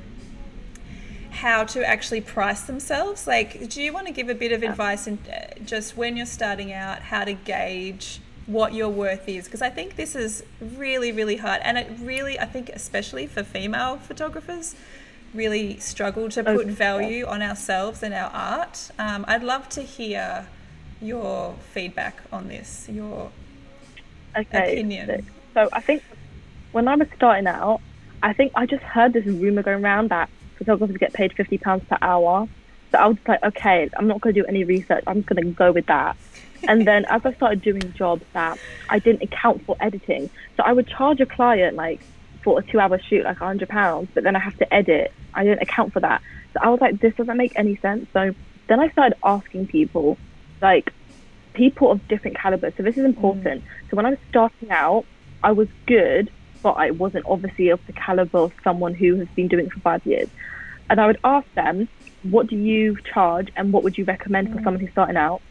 how to actually price themselves. Like, do you want to give a bit of advice in uh, just when you're starting out, how to gauge what your worth is? Because I think this is really, really hard, and it really, I think, especially for female photographers really struggle to put value on ourselves and our art. Um, I'd love to hear your feedback on this, your okay. opinion. So I think when I was starting out, I think I just heard this rumor going around that photographers get paid fifty pounds per hour. So I was like, okay, I'm not going to do any research. I'm just going to go with that. and then as I started doing jobs that I didn't account for editing, so I would charge a client like for a two-hour shoot like hundred pounds, but then I have to edit I didn't account for that. So I was like, this doesn't make any sense. So then I started asking people, like people of different calibers. So this is important. Mm. So when I was starting out, I was good, but I wasn't obviously of the caliber of someone who has been doing it for five years. And I would ask them, what do you charge and what would you recommend mm. for someone who's starting out?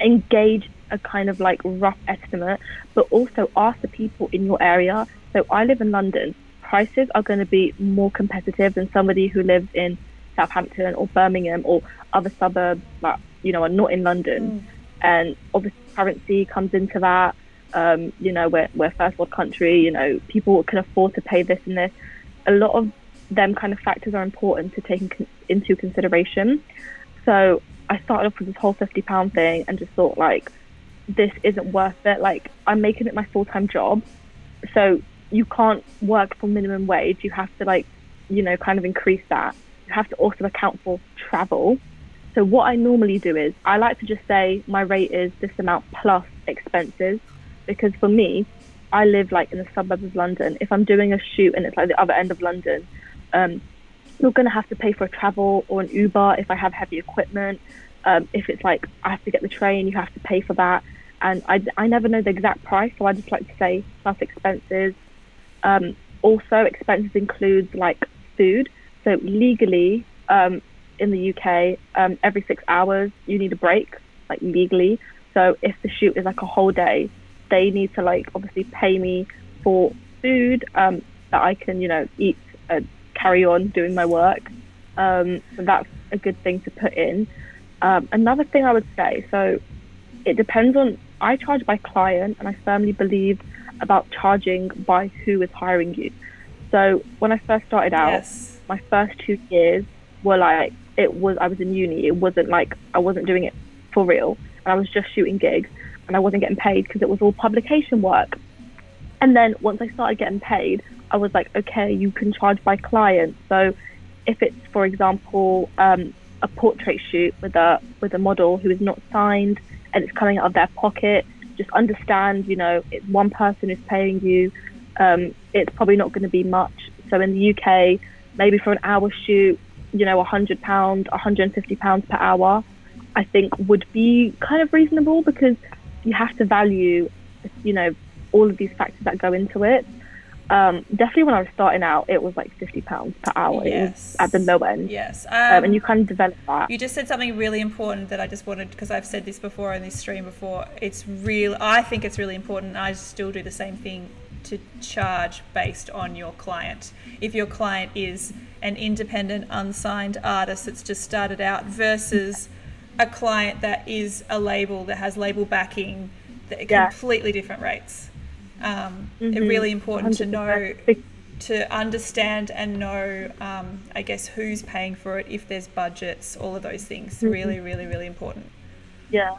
Engage a kind of like rough estimate, but also ask the people in your area. So I live in London prices are going to be more competitive than somebody who lives in Southampton or Birmingham or other suburbs that you know are not in London. Mm. And obviously, currency comes into that. Um, you know, we're, we're first world country. You know, people can afford to pay this and this. A lot of them kind of factors are important to take in, into consideration. So I started off with this whole fifty pound thing and just thought like, this isn't worth it. Like I'm making it my full time job, so you can't work for minimum wage. You have to like, you know, kind of increase that. You have to also account for travel. So what I normally do is I like to just say my rate is this amount plus expenses because for me, I live like in the suburbs of London. If I'm doing a shoot and it's like the other end of London, um, you're going to have to pay for a travel or an Uber if I have heavy equipment. Um, if it's like I have to get the train, you have to pay for that. And I, I never know the exact price, so I just like to say plus expenses. Um, also, expenses includes like food. So legally, um, in the UK, um, every six hours you need a break, like legally. So if the shoot is like a whole day, they need to like obviously pay me for food um, that I can, you know, eat and carry on doing my work. Um, so that's a good thing to put in. Um, another thing I would say, so it depends on. I charge by client, and I firmly believe about charging by who is hiring you. So when I first started out, yes. my first two years were like it was I was in uni. It wasn't like I wasn't doing it for real, and I was just shooting gigs, and I wasn't getting paid because it was all publication work. And then once I started getting paid, I was like, okay, you can charge by client. So if it's, for example, um, a portrait shoot with a with a model who is not signed and it's coming out of their pocket, just understand, you know, it's one person who's paying you. Um, it's probably not going to be much. So in the UK, maybe for an hour shoot, you know, £100, £150 per hour, I think would be kind of reasonable because you have to value, you know, all of these factors that go into it. Um, definitely when I was starting out, it was like fifty pounds per hour. Yes. at the low end. Yes. Um, um, and you kind of develop that. You just said something really important that I just wanted because I've said this before in this stream before. It's real. I think it's really important. I still do the same thing to charge based on your client. If your client is an independent, unsigned artist that's just started out versus a client that is a label that has label backing, that yeah. completely different rates um, mm-hmm. really important 100%. to know to understand and know um, i guess who's paying for it if there's budgets all of those things mm-hmm. really really really important yeah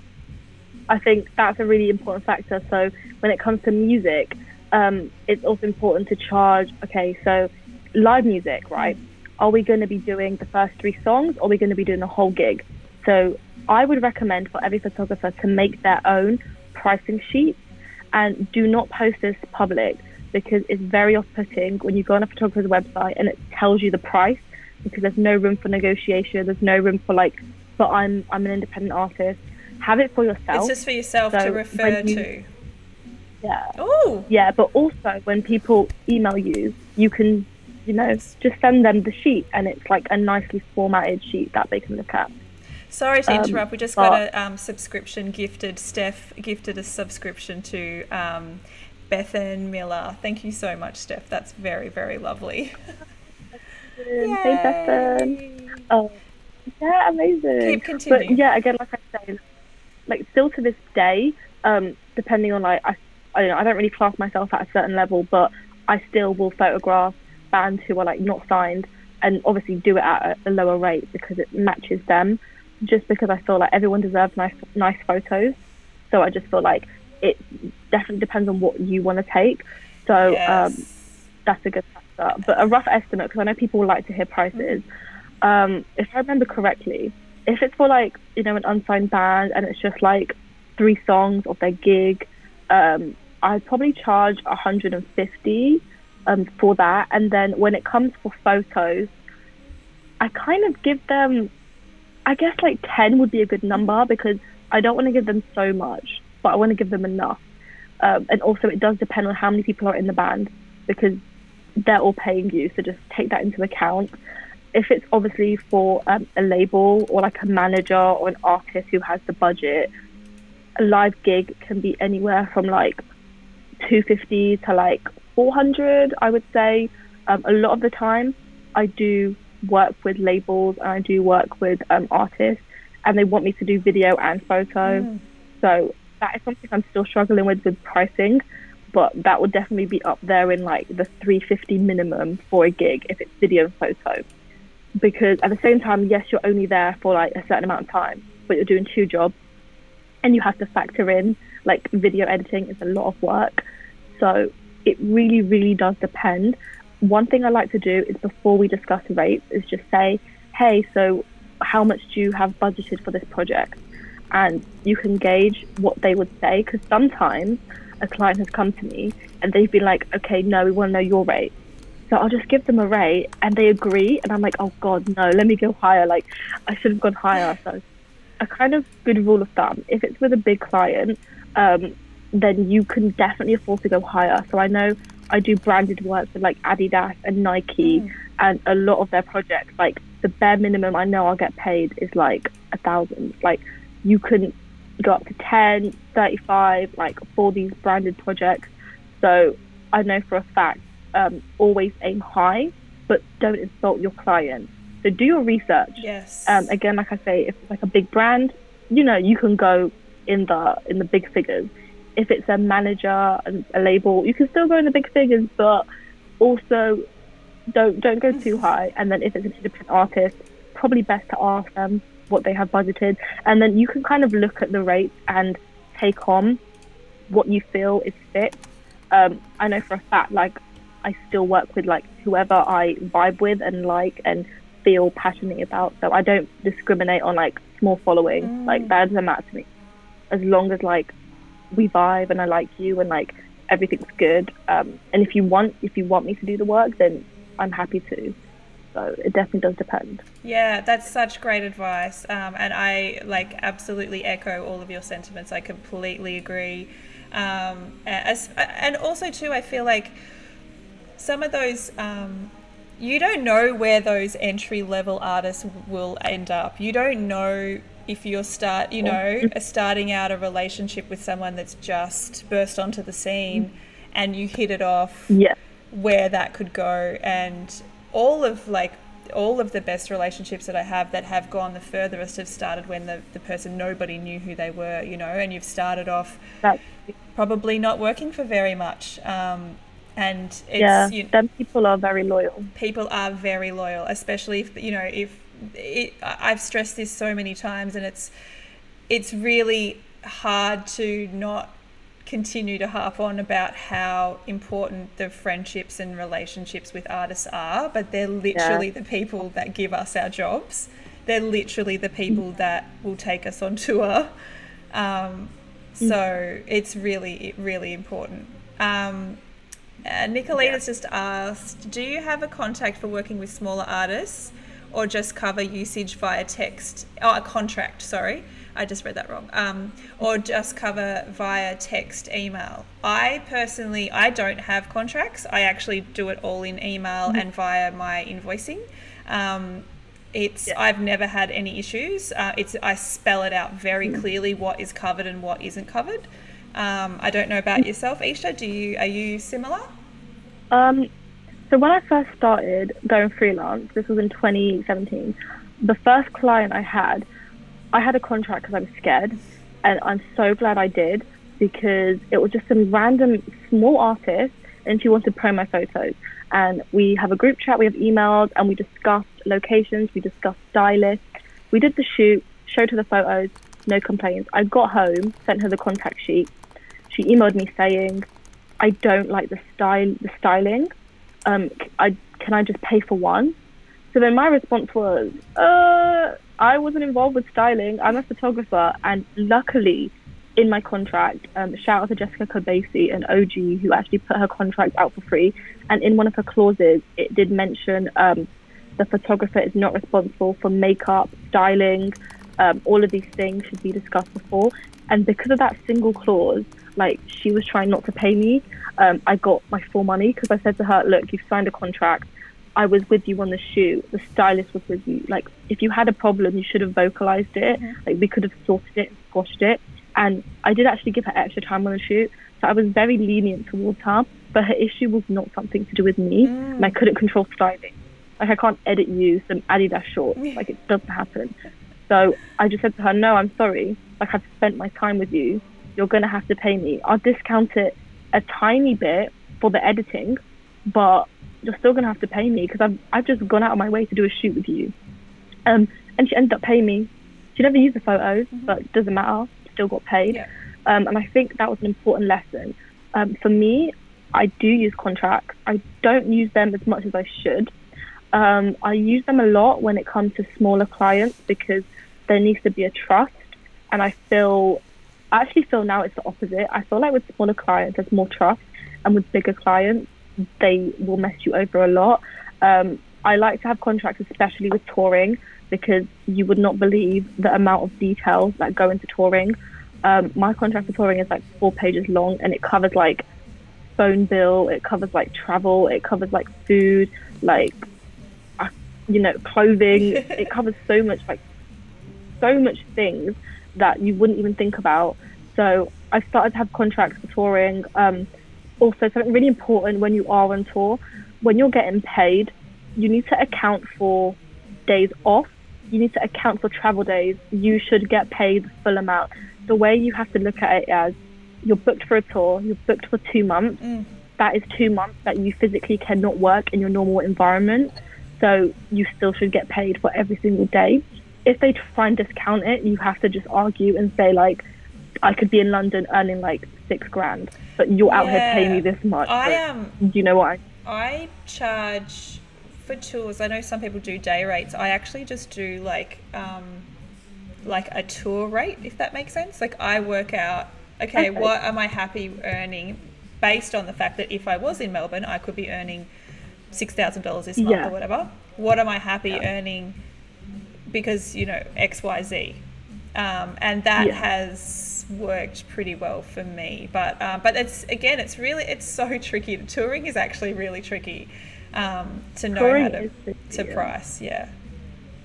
i think that's a really important factor so when it comes to music um, it's also important to charge okay so live music right are we going to be doing the first three songs or are we going to be doing the whole gig so i would recommend for every photographer to make their own pricing sheet and do not post this public because it's very off-putting when you go on a photographer's website and it tells you the price because there's no room for negotiation. There's no room for like, but I'm I'm an independent artist. Have it for yourself. It's just for yourself so to refer you, to. Yeah. Oh. Yeah, but also when people email you, you can you know, just send them the sheet, and it's like a nicely formatted sheet that they can look at. Sorry to interrupt. Um, we just got a um, subscription gifted. Steph gifted a subscription to um, Bethan Miller. Thank you so much, Steph. That's very, very lovely. Hey, Bethan. Oh, yeah, amazing. Keep continuing. But yeah, again, like I say, like still to this day, um, depending on like I, I don't know, I don't really class myself at a certain level, but I still will photograph bands who are like not signed and obviously do it at a, a lower rate because it matches them just because I feel like everyone deserves nice nice photos. So I just feel like it definitely depends on what you want to take. So um, yes. um, that's a good factor. But a rough estimate, because I know people like to hear prices. Um, if I remember correctly, if it's for like you know an unsigned band and it's just like three songs of their gig, um, I'd probably charge 150 um, for that. And then when it comes for photos, I kind of give them I guess like 10 would be a good number because I don't want to give them so much, but I want to give them enough. Um, and also, it does depend on how many people are in the band because they're all paying you. So just take that into account. If it's obviously for um, a label or like a manager or an artist who has the budget, a live gig can be anywhere from like 250 to like 400, I would say. Um, a lot of the time, I do work with labels and I do work with um, artists, and they want me to do video and photo. Mm. So that is something I'm still struggling with with pricing, but that would definitely be up there in like the 350 minimum for a gig if it's video and photo. Because at the same time, yes, you're only there for like a certain amount of time, but you're doing two jobs, and you have to factor in like video editing is a lot of work. So it really, really does depend one thing I like to do is before we discuss rates is just say, hey, so how much do you have budgeted for this project? And you can gauge what they would say because sometimes a client has come to me and they've been like, okay, no, we want to know your rate. So I'll just give them a rate and they agree. And I'm like, oh God, no, let me go higher. Like, I should have gone higher. So, a kind of good rule of thumb if it's with a big client, um, then you can definitely afford to go higher. So I know I do branded work for like Adidas and Nike, mm. and a lot of their projects, like the bare minimum I know I'll get paid is like a thousand. Like you can go up to 10, 35, like for these branded projects. So I know for a fact, um, always aim high, but don't insult your client. So do your research. Yes. Um, again, like I say, if it's like a big brand, you know, you can go in the in the big figures if it's a manager and a label, you can still go in the big figures, but also don't don't go too high. And then if it's an independent artist, probably best to ask them what they have budgeted, and then you can kind of look at the rates and take on what you feel is fit. Um, I know for a fact, like I still work with like whoever I vibe with and like and feel passionate about. So I don't discriminate on like small following. Mm. Like that doesn't matter to me. As long as like we vibe and I like you and like everything's good. Um, and if you want if you want me to do the work, then I'm happy to. So it definitely does depend. Yeah, that's such great advice, um, and I like absolutely echo all of your sentiments. I completely agree. Um, as, and also too, I feel like some of those um, you don't know where those entry level artists will end up. You don't know if you're start you know starting out a relationship with someone that's just burst onto the scene and you hit it off yeah. where that could go and all of like all of the best relationships that I have that have gone the furthest have started when the, the person nobody knew who they were, you know, and you've started off That's, probably not working for very much. Um, and it's, yeah, you, them people are very loyal. People are very loyal, especially if you know if it, I've stressed this so many times, and it's it's really hard to not continue to harp on about how important the friendships and relationships with artists are, but they're literally yeah. the people that give us our jobs. They're literally the people that will take us on tour. Um, so mm. it's really, really important. Um, uh, Nicolita's yeah. just asked, do you have a contact for working with smaller artists? Or just cover usage via text? or a contract, sorry. I just read that wrong. Um, or just cover via text email. I personally, I don't have contracts. I actually do it all in email and via my invoicing. Um, it's Yeah. I've never had any issues. Uh, it's I spell it out very clearly what is covered and what isn't covered. Um, I don't know about yourself, Isha. Do you are you similar? Um, so when I first started going freelance, this was in 2017. The first client I had, I had a contract because I was scared, and I'm so glad I did because it was just some random small artist, and she wanted to promo my photos. And we have a group chat, we have emails, and we discussed locations, we discussed stylists. We did the shoot, showed her the photos, no complaints. I got home, sent her the contact sheet. She emailed me saying, I don't like the style, the styling. Um, I can I just pay for one? So then my response was, uh, I wasn't involved with styling. I'm a photographer, and luckily, in my contract, um, shout out to Jessica Kabasi, an OG who actually put her contract out for free. And in one of her clauses, it did mention um, the photographer is not responsible for makeup, styling, um, all of these things should be discussed before. And because of that single clause, like she was trying not to pay me, um, I got my full money because I said to her, "Look, you've signed a contract. I was with you on the shoot. The stylist was with you. Like, if you had a problem, you should have vocalized it. Like, we could have sorted it and squashed it. And I did actually give her extra time on the shoot, so I was very lenient towards her. But her issue was not something to do with me, and I couldn't control styling. Like, I can't edit you some Adidas shorts. Like, it doesn't happen. So I just said to her, no, I'm sorry. Like, I've spent my time with you. You're going to have to pay me. I'll discount it a tiny bit for the editing, but you're still going to have to pay me because I've, I've just gone out of my way to do a shoot with you. Um, and she ended up paying me. She never used the photos, but it doesn't matter. Still got paid. Yeah. Um, and I think that was an important lesson. Um, for me, I do use contracts. I don't use them as much as I should. Um, I use them a lot when it comes to smaller clients because there needs to be a trust. And I feel, I actually feel now it's the opposite. I feel like with smaller clients, there's more trust. And with bigger clients, they will mess you over a lot. Um, I like to have contracts, especially with touring, because you would not believe the amount of details that go into touring. Um, my contract for touring is like four pages long and it covers like phone bill, it covers like travel, it covers like food, like uh, you know clothing. it covers so much like so much things that you wouldn't even think about. So I started to have contracts for touring. Um, also, something really important when you are on tour, when you're getting paid, you need to account for days off. You need to account for travel days. You should get paid the full amount. The way you have to look at it as you're booked for a tour, you're booked for two months. That is two months that you physically cannot work in your normal environment. So you still should get paid for every single day. If they try and discount it, you have to just argue and say like, I could be in London earning like six grand, but you're out here paying me this much. I am. Do you know what I? I charge for tours. I know some people do day rates. I actually just do like um, like a tour rate, if that makes sense. Like I work out, okay, Okay. what am I happy earning based on the fact that if I was in Melbourne, I could be earning six thousand dollars this month Yeah. or whatever. What am I happy Yeah. earning because you know X Y Z, um, and that Yeah. has worked pretty well for me. But um, but it's again, it's really it's so tricky. The Touring is actually really tricky um, to know Touring how to tricky, to yeah. price. Yeah.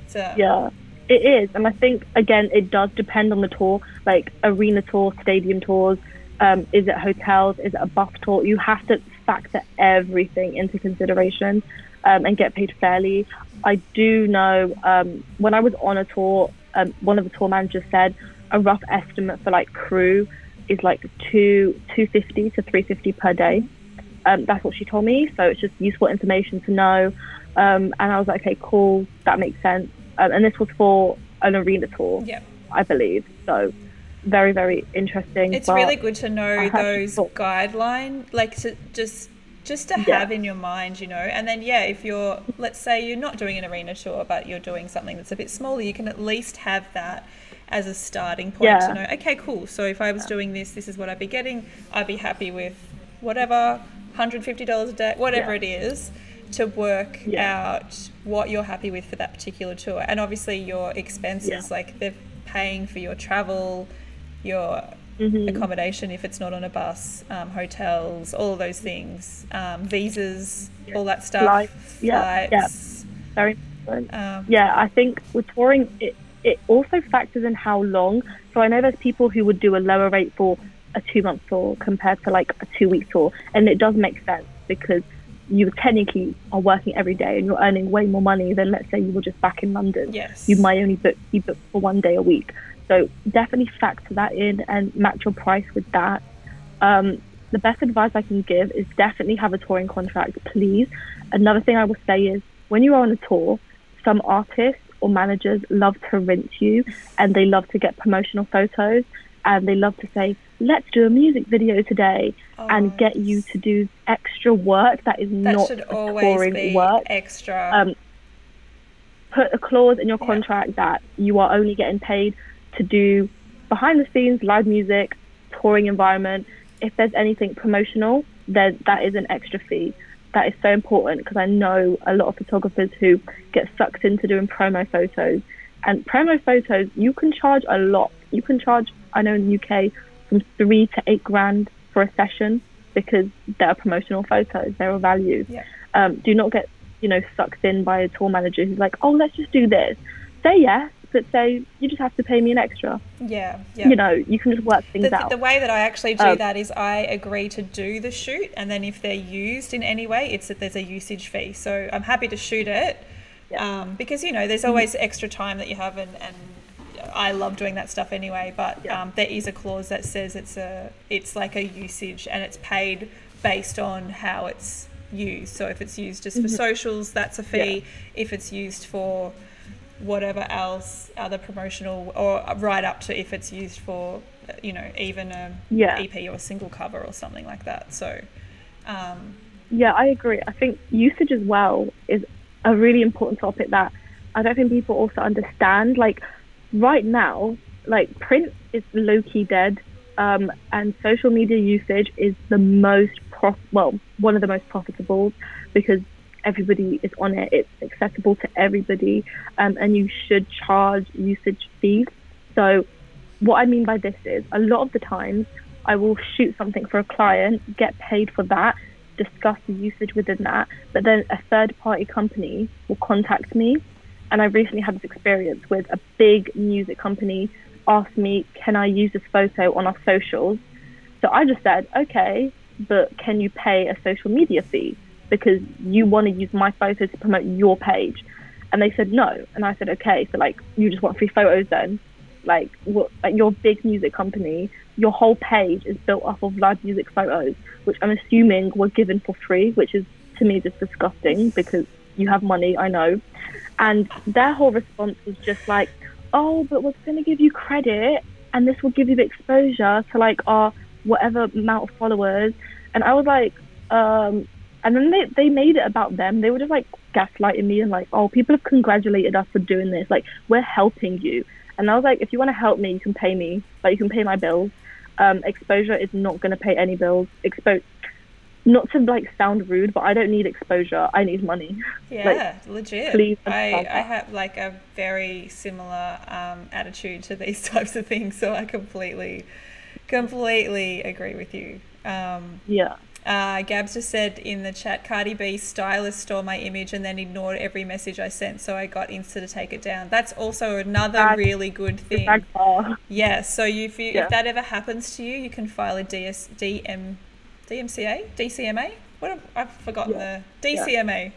So, Yeah, it is, and I think again it does depend on the tour. Like arena tours, stadium tours. Um, is it hotels? Is it a bus tour? You have to factor everything into consideration um, and get paid fairly. I do know um, when I was on a tour, um, one of the tour managers said a rough estimate for like crew is like two two fifty to three fifty per day. Um, that's what she told me. So it's just useful information to know. Um, and I was like, okay, cool, that makes sense. Um, and this was for an arena tour, yeah. I believe. So very, very interesting. It's really good to know I had to those guideline, like to just just to Yeah. have in your mind, you know. And then yeah, if you're let's say you're not doing an arena tour, but you're doing something that's a bit smaller, you can at least have that as a starting point Yeah. to know. Okay, cool. So if I was doing this, this is what I'd be getting. I'd be happy with whatever, hundred fifty dollars a day, whatever Yeah. it is. to work out what you're happy with for that particular tour. And obviously, your expenses, like they're paying for your travel, your Mhm. accommodation if it's not on a bus, um, hotels, all of those things, um, visas, Yeah. all that stuff, Flights, yeah, yeah. Very important. Um, Yeah, I think with touring, it, it also factors in how long. So I know there's people who would do a lower rate for a two month tour compared to like a two week tour. And it does make sense because you technically are working every day and you're earning way more money than, let's say, you were just back in London. Yes. You might only book, be booked for one day a week. So definitely factor that in and match your price with that. Um, the best advice I can give is definitely have a touring contract, please. Another thing I will say is when you are on a tour, some artists or managers love to rinse you and they love to get promotional photos and they love to say, let's do a music video today Oh, and get you to do extra work that is that not should always touring be work extra. um, put a clause in your Yeah. contract that you are only getting paid to do behind the scenes live music, touring environment. If there's anything promotional, then that is an extra fee. That is so important because I know a lot of photographers who get sucked into doing promo photos. And promo photos, you can charge a lot. You can charge, I know in the UK, from three to eight grand for a session because they're promotional photos. They're of value yeah. um, do not get you know sucked in by a tour manager who's like, oh, let's just do this. Say yes, but say you just have to pay me an extra. Yeah. Yeah. You know, you can just work things the, out. the way that I actually do Um, that is I agree to do the shoot, and then if they're used in any way, it's that there's a usage fee. So I'm happy to shoot it Yeah. Mm-hmm. um, because you know there's always extra time that you have, and, and I love doing that stuff anyway. But Yeah. um, there is a clause that says it's a it's like a usage, and it's paid based on how it's used. So if it's used just for socials, that's a fee. Mm-hmm. Yeah. If it's used for whatever else, other promotional, or right up to if it's used for, you know, even a Yeah. EP or a single cover or something like that. So, um, Yeah, I agree. I think usage as well is a really important topic that I don't think people also understand. Like right now, like print is low key dead, um, and social media usage is the most prof- well, one of the most profitable because everybody is on it. It's accessible to everybody, um, and you should charge usage fees. So what I mean by this is a lot of the times I will shoot something for a client, get paid for that, discuss the usage within that, but then a third party company will contact me. And I recently had this experience with a big music company asked me, Can I use this photo on our socials? So I just said, Okay, but can you pay a social media fee? Because you want to use my photo to promote your page. And they said no. And I said, Okay, so like you just want free photos then? like what like your big music company, your whole page is built off of live music photos, which I'm assuming were given for free, which is to me just disgusting because you have money, I know. And their whole response was just like, Oh, but we're gonna give you credit and this will give you the exposure to like our whatever amount of followers and I was like, um and then they, they made it about them. They were just like gaslighting me and like, oh, people have congratulated us for doing this. Like, we're helping you. And I was like, if you want to help me, you can pay me. Like, you can pay my bills. Um, exposure is not going to pay any bills. Expo- not to like sound rude, but I don't need exposure. I need money. yeah, legit. please I, I have like a very similar um, attitude to these types of things, so I completely, completely agree with you. Um, Yeah. Uh, Gabs just said in the chat, Cardi B stylist stole my image and then ignored every message I sent, so I got Insta to take it down. That's also another That- really good thing. Yeah, so if, you, Yeah. if that ever happens to you, you can file a DS, DM, DMCA? DCMA? What have, I've forgotten Yeah. the Yeah. DCMA.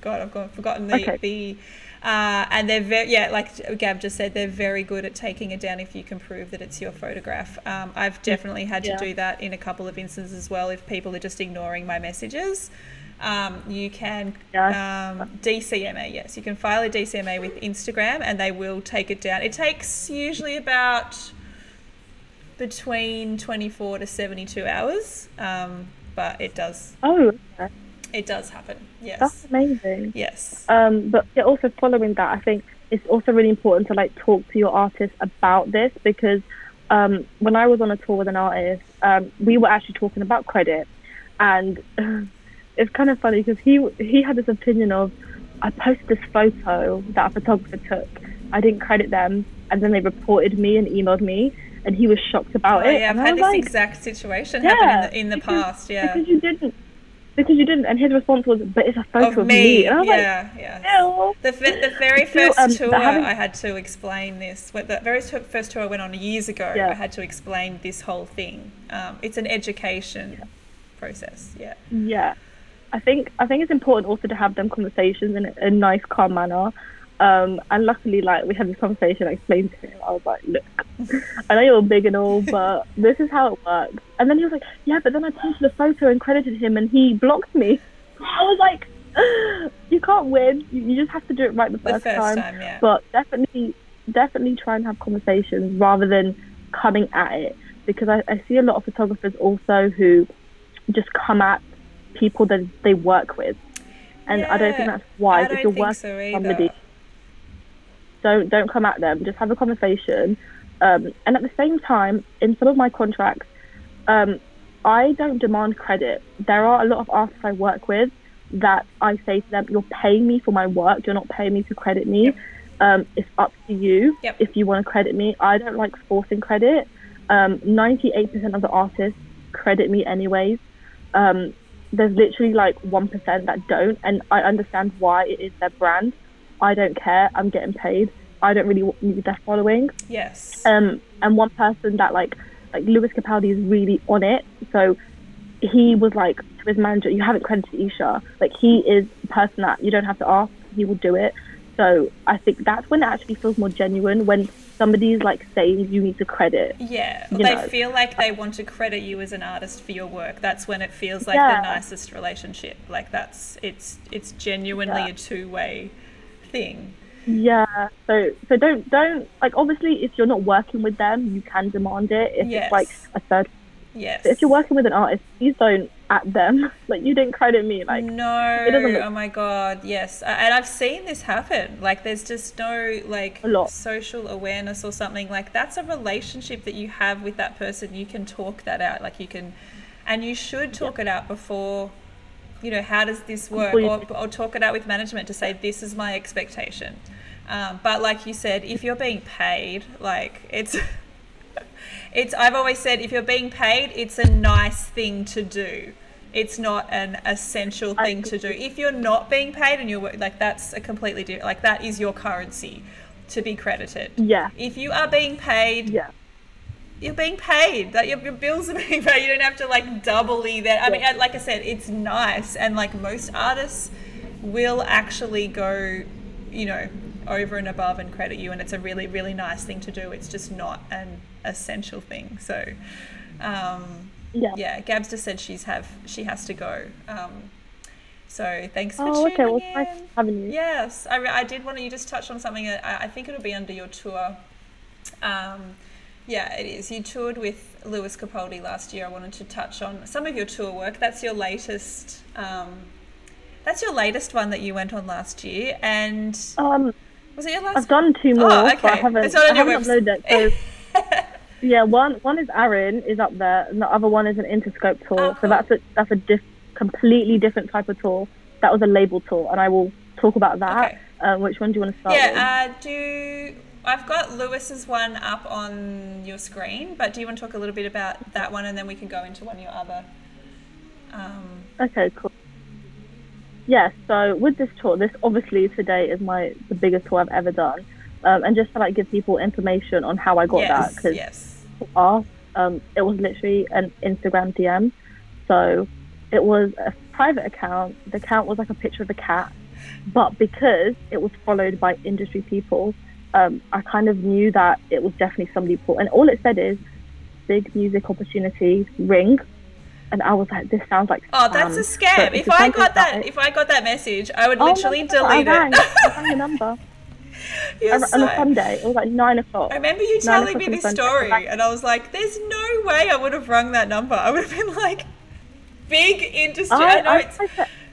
God, I've gone, forgotten the, Okay. the uh, and they're very, yeah, like Gab just said, they're very good at taking it down if you can prove that it's your photograph. Um, I've definitely had to Yeah. do that in a couple of instances as well if people are just ignoring my messages. Um, you can um, DCMA, yes, you can file a DCMA with Instagram and they will take it down. It takes usually about between 24 to 72 hours, um, but it does Oh, okay. It does happen. Yes. that's amazing. yes. Um, but yeah, also following that, I think it's also really important to like talk to your artist about this because um, when I was on a tour with an artist, um, we were actually talking about credit, and it's kind of funny because he he had this opinion of I posted this photo that a photographer took. I didn't credit them, and then they reported me and emailed me, and he was shocked about Oh, it. yeah, I've had this like, exact situation yeah, happen in the, in the because- past. Yeah, because you didn't, because you didn't, and his response was, "But it's a photo of of, me. and I was Yeah, yeah. like, "Ew." The, the very first um, tour, having- I had to explain this. The very first tour I went on years ago, Yeah. I had to explain this whole thing. Um, it's an education process. Yeah. Yeah, I think I think it's important also to have them conversations in a, a nice, calm manner. Um, and luckily, like we had this conversation, I explained to him. I was like, "Look, I know you're big and all, but this is how it works." And then he was like, "Yeah, but then I posted a photo and credited him, and he blocked me." I was like, "You can't win. You, you just have to do it right the The first, first time." time, yeah. But definitely, definitely try and have conversations rather than coming at it, because I, I see a lot of photographers also who just come at people that they work with, and I don't think that's wise. If you're working so with somebody. Don't don't come at them. Just have a conversation. Um, and at the same time, in some of my contracts, um, I don't demand credit. There are a lot of artists I work with that I say to them, "You're paying me for my work. You're not paying me to credit me. Yep. Um, it's up to you Yep. if you want to credit me. I don't like forcing credit. Um, 98% of the artists credit me anyways. Um, there's literally like 1% that don't, and I understand why it is their brand. I don't care. I'm getting paid. I don't really need their following. Yes. Um, and one person that like like Lewis Capaldi is really on it. So he was like to his manager, "You haven't credited Isha. Like he is the person that you don't have to ask. He will do it." So I think that's when it actually feels more genuine when somebody's like saying you need to credit. Yeah, they know. feel like they want to credit you as an artist for your work. That's when it feels like Yeah. the nicest relationship. Like that's it's it's genuinely Yeah. a two way thing. Yeah. So so don't don't like obviously if you're not working with them, you can demand it. If Yes. it's like a third Yes. But if you're working with an artist, please don't at them. Like you didn't credit me. Like no, look- oh my god, yes, and I've seen this happen. Like, there's just no like A lot. social awareness or something. Like, that's a relationship that you have with that person. You can talk that out. Like, you can, and you should talk it out before. You know, how does this work? Or, or talk it out with management to say this is my expectation. Um, but like you said, if you're being paid, like it's. It's I've always said if you're being paid, it's a nice thing to do. It's not an essential thing to do. If you're not being paid and you're like that's a completely different like that is your currency to be credited. yeah. If you are being paid, Yeah. You're being paid. Like your, your bills are being paid. You don't have to like doubly that. I mean, like I said, it's nice, and like most artists will actually go, you know, over and above and credit you, and it's a really really nice thing to do. It's just not an essential thing. So, um, Yeah. yeah, Gabs just said she's have she has to go. Um, so thanks for Oh, tuning okay. Well, in. nice having you. Yes, I, I did want to. You just touched on something. that I, I think it'll be under your tour. Um, yeah, it is. You toured with Lewis Capaldi last year. I wanted to touch on some of your tour work. That's your latest. Um, that's your latest one that you went on last year, and Um, was it your last? I've done two more, Oh, but I haven't, It's not on I haven't uploaded it. So yeah, one one is Arin is up there, and the other one is an Interscope tour. Oh, So that's a that's a diff- completely different type of tour. That was a label tour, and I will talk about that. Okay. Um, which one do you want to start with? yeah, uh, do I've got Lewis's one up on your screen, but do you want to talk a little bit about that one, and then we can go into one of your other. Um, Okay, cool. Yeah, so with this tour, this obviously today is my the biggest tour I've ever done, um, and just to like give people information on how I got that because yes. um, it was literally an Instagram DM. So it was a private account. The account was like a picture of a cat, but because it was followed by industry people, um, I kind of knew that it was definitely somebody bought. And all it said is, "Big music opportunity, ring." And I was like, "This sounds like Oh, that's a scam. But If I got that, if I got that message, I would Oh, literally no, delete I it. I rang the number. I on a Sunday. It was like nine o'clock. I remember you telling me this Sunday. story, and I was like, "There's no way I would have rung that number. I would have been like, big industry. I, I, know I, it's,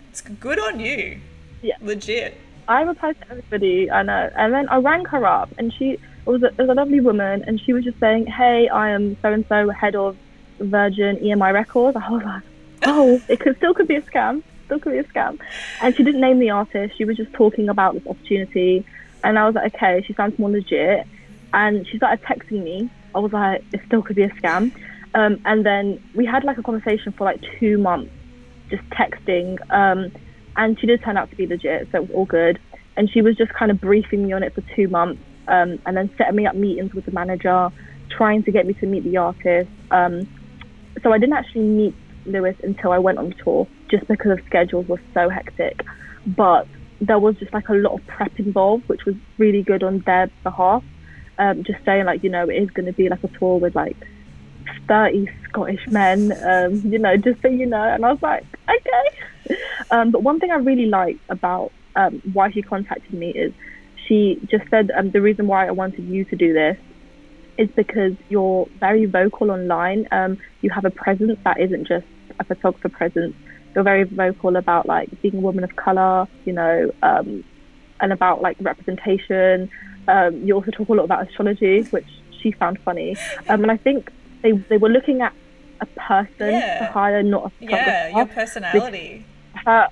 it's good on you. Yeah. legit. I replied to everybody, I know, and then I rang her up, and she was a, was a lovely woman, and she was just saying, "Hey, I am so and so, head of Virgin EMI Records." I was like, "Oh, it could still could be a scam." still could be a scam. And she didn't name the artist. She was just talking about this opportunity. And I was like, okay, she sounds more legit. And she started texting me. I was like, it still could be a scam. Um, and then we had like a conversation for like two months, just texting. Um, and she did turn out to be legit, so it was all good. And she was just kind of briefing me on it for two months, um, and then setting me up meetings with the manager, trying to get me to meet the artist. Um, so I didn't actually meet Lewis until I went on tour, just because of schedules were so hectic. But there was just like a lot of prep involved, which was really good on their behalf. Um, just saying like, you know, it is going to be like a tour with like 30 Scottish men, um, you know, just so you know. And I was like, okay. Um, but one thing I really like about um, why she contacted me is she just said um, the reason why I wanted you to do this is because you're very vocal online. Um, you have a presence that isn't just a photographer presence. You're very vocal about like being a woman of color, you know, um, and about like representation. Um, you also talk a lot about astrology, which she found funny. Um, and I think they they were looking at a person Yeah. to hire, not a photographer. Yeah, your personality. Her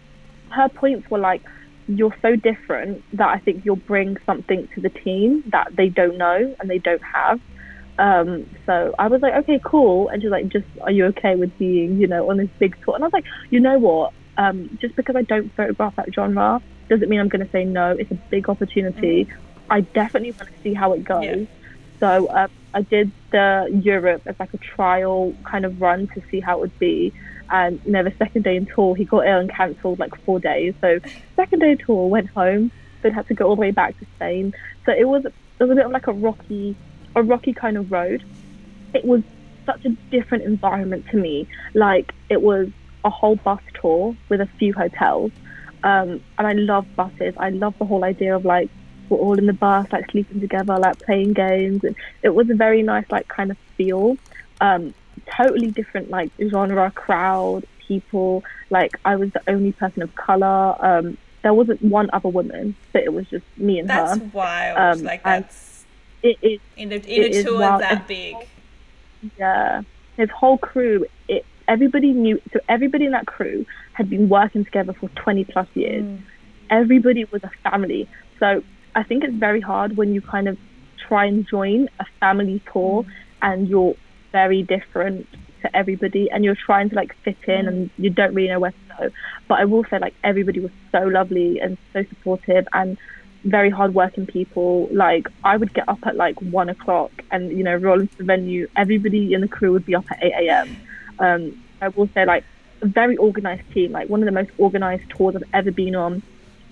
her points were like, you're so different that I think you'll bring something to the team that they don't know and they don't have. Um, so I was like, okay, cool. And she's like, just are you okay with being, you know, on this big tour? And I was like, you know what? Um, just because I don't photograph that genre doesn't mean I'm going to say no. It's a big opportunity. I definitely want to see how it goes. Yeah. So uh, I did the Europe as like a trial kind of run to see how it would be. And you know, the second day in tour, he got ill and cancelled like four days. So second day tour, went home, then had to go all the way back to Spain. So it was it was a bit of like a rocky, a rocky kind of road. It was such a different environment to me. Like it was a whole bus tour with a few hotels. Um, and I love buses. I love the whole idea of like we're all in the bus, like sleeping together, like playing games. And it was a very nice, like kind of feel. Um, totally different, like genre, crowd, people. Like I was the only person of color. Um, there wasn't one other woman, but it was just me and That's her. wild. Um, like that's It is in a in a tour that big. Yeah, his whole crew. It everybody knew. So everybody in that crew had been working together for twenty plus years. Mm. Everybody was a family. So I think it's very hard when you kind of try and join a family tour and you're very different to everybody and you're trying to like fit in and you don't really know where to go. But I will say like everybody was so lovely and so supportive and very hardworking people. Like I would get up at like one o'clock and you know roll into the venue. Everybody in the crew would be up at eight a.m. Um, I will say like a very organized team. Like one of the most organized tours I've ever been on.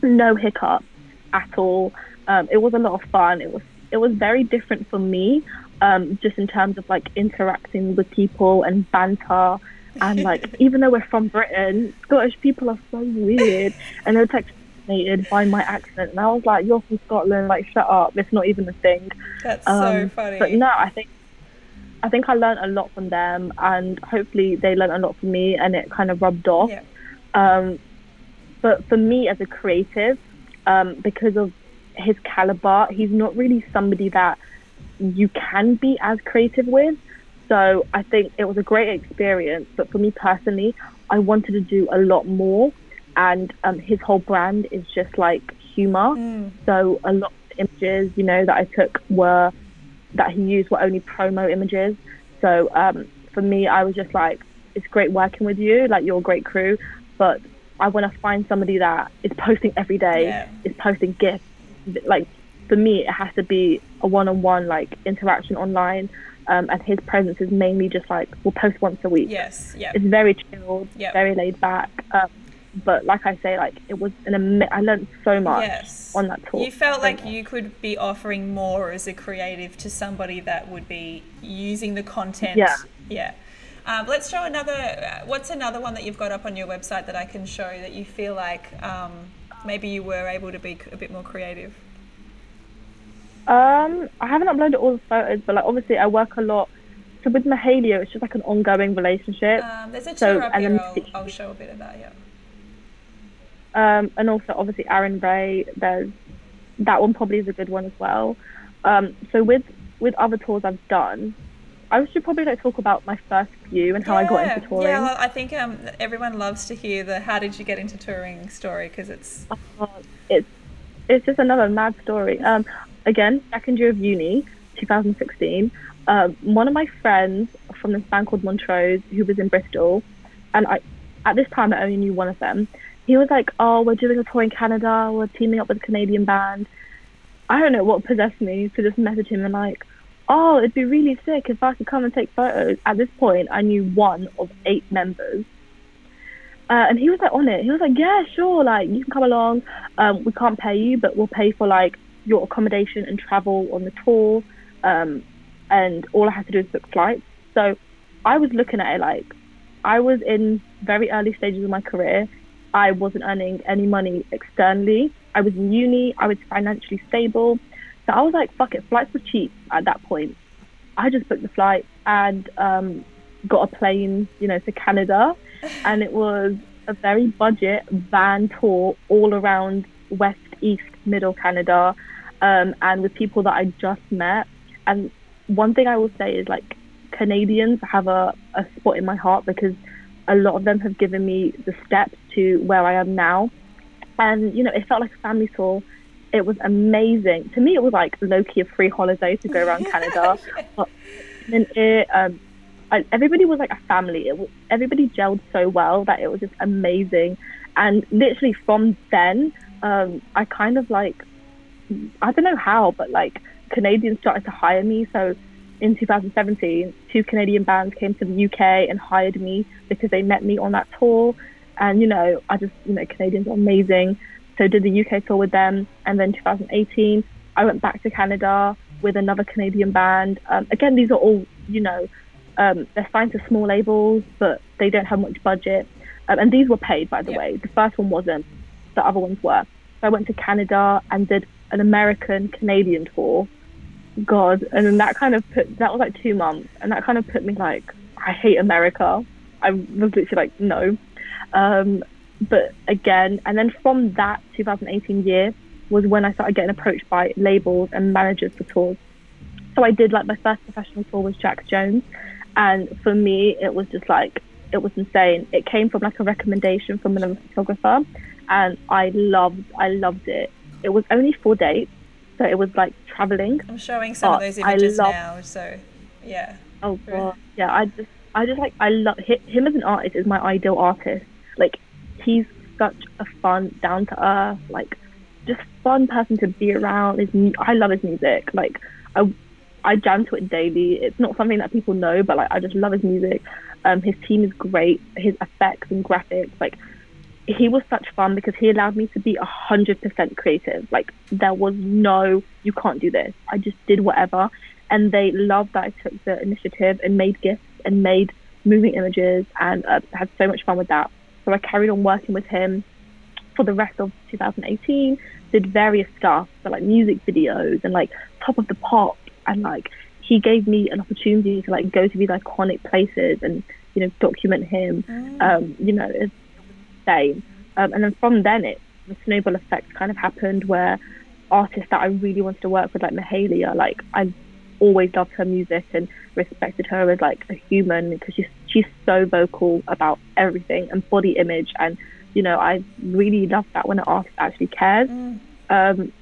No hiccups at all. Um, it was a lot of fun. It was it was very different for me, um, just in terms of like interacting with people and banter. And like, even though we're from Britain, Scottish people are so weird, and they're like fascinated by my accent. And I was like, "You're from Scotland, like shut up. It's not even a thing." That's so Um, funny. But no, I think I think I learned a lot from them, and hopefully they learned a lot from me, and it kind of rubbed off. Yeah. Um, but for me as a creative, um, because of his caliber, he's not really somebody that you can be as creative with. So I think it was a great experience. But for me personally, I wanted to do a lot more. And um, his whole brand is just like humor. Mm. So a lot of images, you know, that I took were that he used were only promo images. So um, for me, I was just like, it's great working with you. Like you're a great crew, but I want to find somebody that is posting every day, Yeah. is posting gifts. Like for me, it has to be a one-on-one like interaction online. Um, and his presence is mainly just like we'll post once a week. Yes. Yeah. It's very chilled, Yep. very laid back. Um, but like I say, like it was an ama- I learned so much Yes. on that tour. You felt like you could be offering more as a creative to somebody that would be using the content. Yeah. Yeah. Um, let's show another. Uh, what's another one that you've got up on your website that I can show that you feel like um, maybe you were able to be a bit more creative? Um, I haven't uploaded all the photos, but like obviously I work a lot. So with Mahalia, it's just like an ongoing relationship. Um, there's a So, tour and then I'll, I'll show a bit of that. Yeah. Um, and also obviously Arin Ray. There's that one probably is a good one as well. Um, so with with other tours I've done, I should probably like talk about my first few and how I got into touring. Yeah, well, I think um, everyone loves to hear the how did you get into touring story because it's Uh, it's it's just another mad story. Um, again, second year of uni, 2016. Um, one of my friends from this band called Montrose, who was in Bristol, and I at this time I only knew one of them. He was like, "Oh, we're doing a tour in Canada. We're teaming up with a Canadian band." I don't know what possessed me to just message him and like, "Oh, it'd be really sick if I could come and take photos." At this point, I knew one of eight members. Uh, and he was like on it. He was like, "Yeah, sure. Like you can come along. Um, we can't pay you, but we'll pay for like your accommodation and travel on the tour. Um, and all I had to do is book flights." So I was looking at it like I was in very early stages of my career. I wasn't earning any money externally. I was in uni. I was financially stable. So I was like, "Fuck it." Flights were cheap at that point. I just booked the flight and um, got a plane, you know, to Canada, and it was a very budget van tour all around West, East, Middle Canada, um, and with people that I just met. And one thing I will say is like Canadians have a, a spot in my heart because a lot of them have given me the steps to where I am now. And you know, it felt like a family tour. It was amazing. To me, it was like low key a free holiday to go around Canada. But and it, um, I, everybody was like a family. It was, everybody gelled so well that it was just amazing. And literally from then, um, I kind of like, I don't know how, but like Canadians started to hire me. So in 2017, two Canadian bands came to the UK and hired me because they met me on that tour. And, you know, I just, you know, Canadians are amazing. So did the UK tour with them. And then 2018, I went back to Canada with another Canadian band. Um, again, these are all, you know, um, they're signed to small labels, but they don't have much budget. Um, and these were paid, by the way. The first one wasn't. The other ones were. So I went to Canada and did an American Canadian tour. God, and then that kind of put that was like two months, and that kind of put me like, I hate America. I was literally like, no. Um, but again, and then from that 2018 year was when I started getting approached by labels and managers for tours. So I did like my first professional tour was Jack Jones, and for me it was just like it was insane. It came from like a recommendation from another photographer, and I loved I loved it. It was only four dates, so it was like traveling. I'm showing some of those images love- now. So yeah, Oh god, yeah. I just, I just like, I love hi- him as an artist. Is my ideal artist. Like, he's such a fun, down to earth, like, just fun person to be around. His, mu- I love his music. Like, I, I jam to it daily. It's not something that people know, but like, I just love his music. Um, his team is great. His effects and graphics, like, he was such fun because he allowed me to be a hundred percent creative. Like there was no, you can't do this. I just did whatever, and they loved that I took the initiative and made gifts and made moving images and uh, had so much fun with that. So I carried on working with him for the rest of 2018. Did various stuff, so like music videos and like Top of the Pop, and like he gave me an opportunity to like go to these iconic places and you know document him. Um, you know, it's Um, and then from then, it the snowball effect kind of happened where artists that I really wanted to work with, like Mahalia, like I always loved her music and respected her as like a human because she's she's so vocal about everything and body image and you know I really love that when an artist actually cares. Um,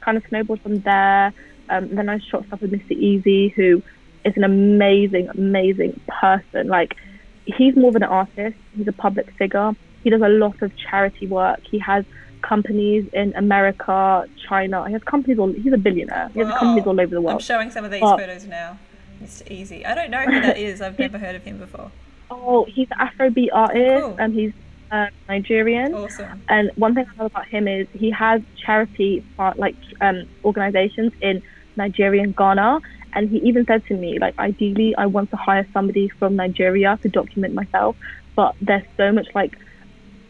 kind of snowballed from there. Um, then I shot stuff with Mr. Eazi, who is an amazing, amazing person. Like he's more than an artist; he's a public figure. He does a lot of charity work. He has companies in America, China. He has companies all. He's a billionaire. He has Wow. companies all over the world. I'm showing some of these Oh. photos now. It's Eazi. I don't know who that is. I've never heard of him before. Oh, he's an Afrobeat artist, Cool. and he's uh, Nigerian. Awesome. And one thing I love about him is he has charity uh, like um, organizations in Nigeria and Ghana. And he even said to me, like, ideally, I want to hire somebody from Nigeria to document myself, but there's so much like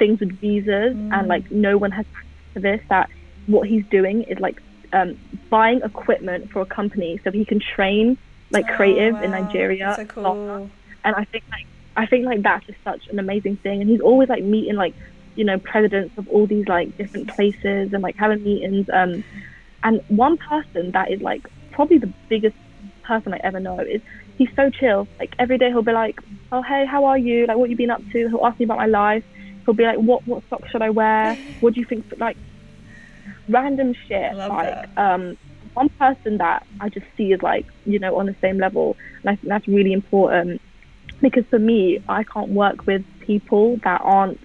things with visas and like no one has to this that what he's doing is like um, buying equipment for a company so he can train like Oh, creatives in wow. Nigeria. So cool. and I think like I think like that's just such an amazing thing. And he's always like meeting like you know presidents of all these like different places and like having meetings. Um, and one person that is like probably the biggest person I ever know. Is he's so chill. Like every day he'll be like, "Oh hey, how are you? Like what you been up to?" He'll ask me about my life. He'll be like, "What what socks should I wear? What do you think?" Like random shit. Like that. um, one person that I just see is like you know on the same level, and I think that's really important because for me, I can't work with people that aren't.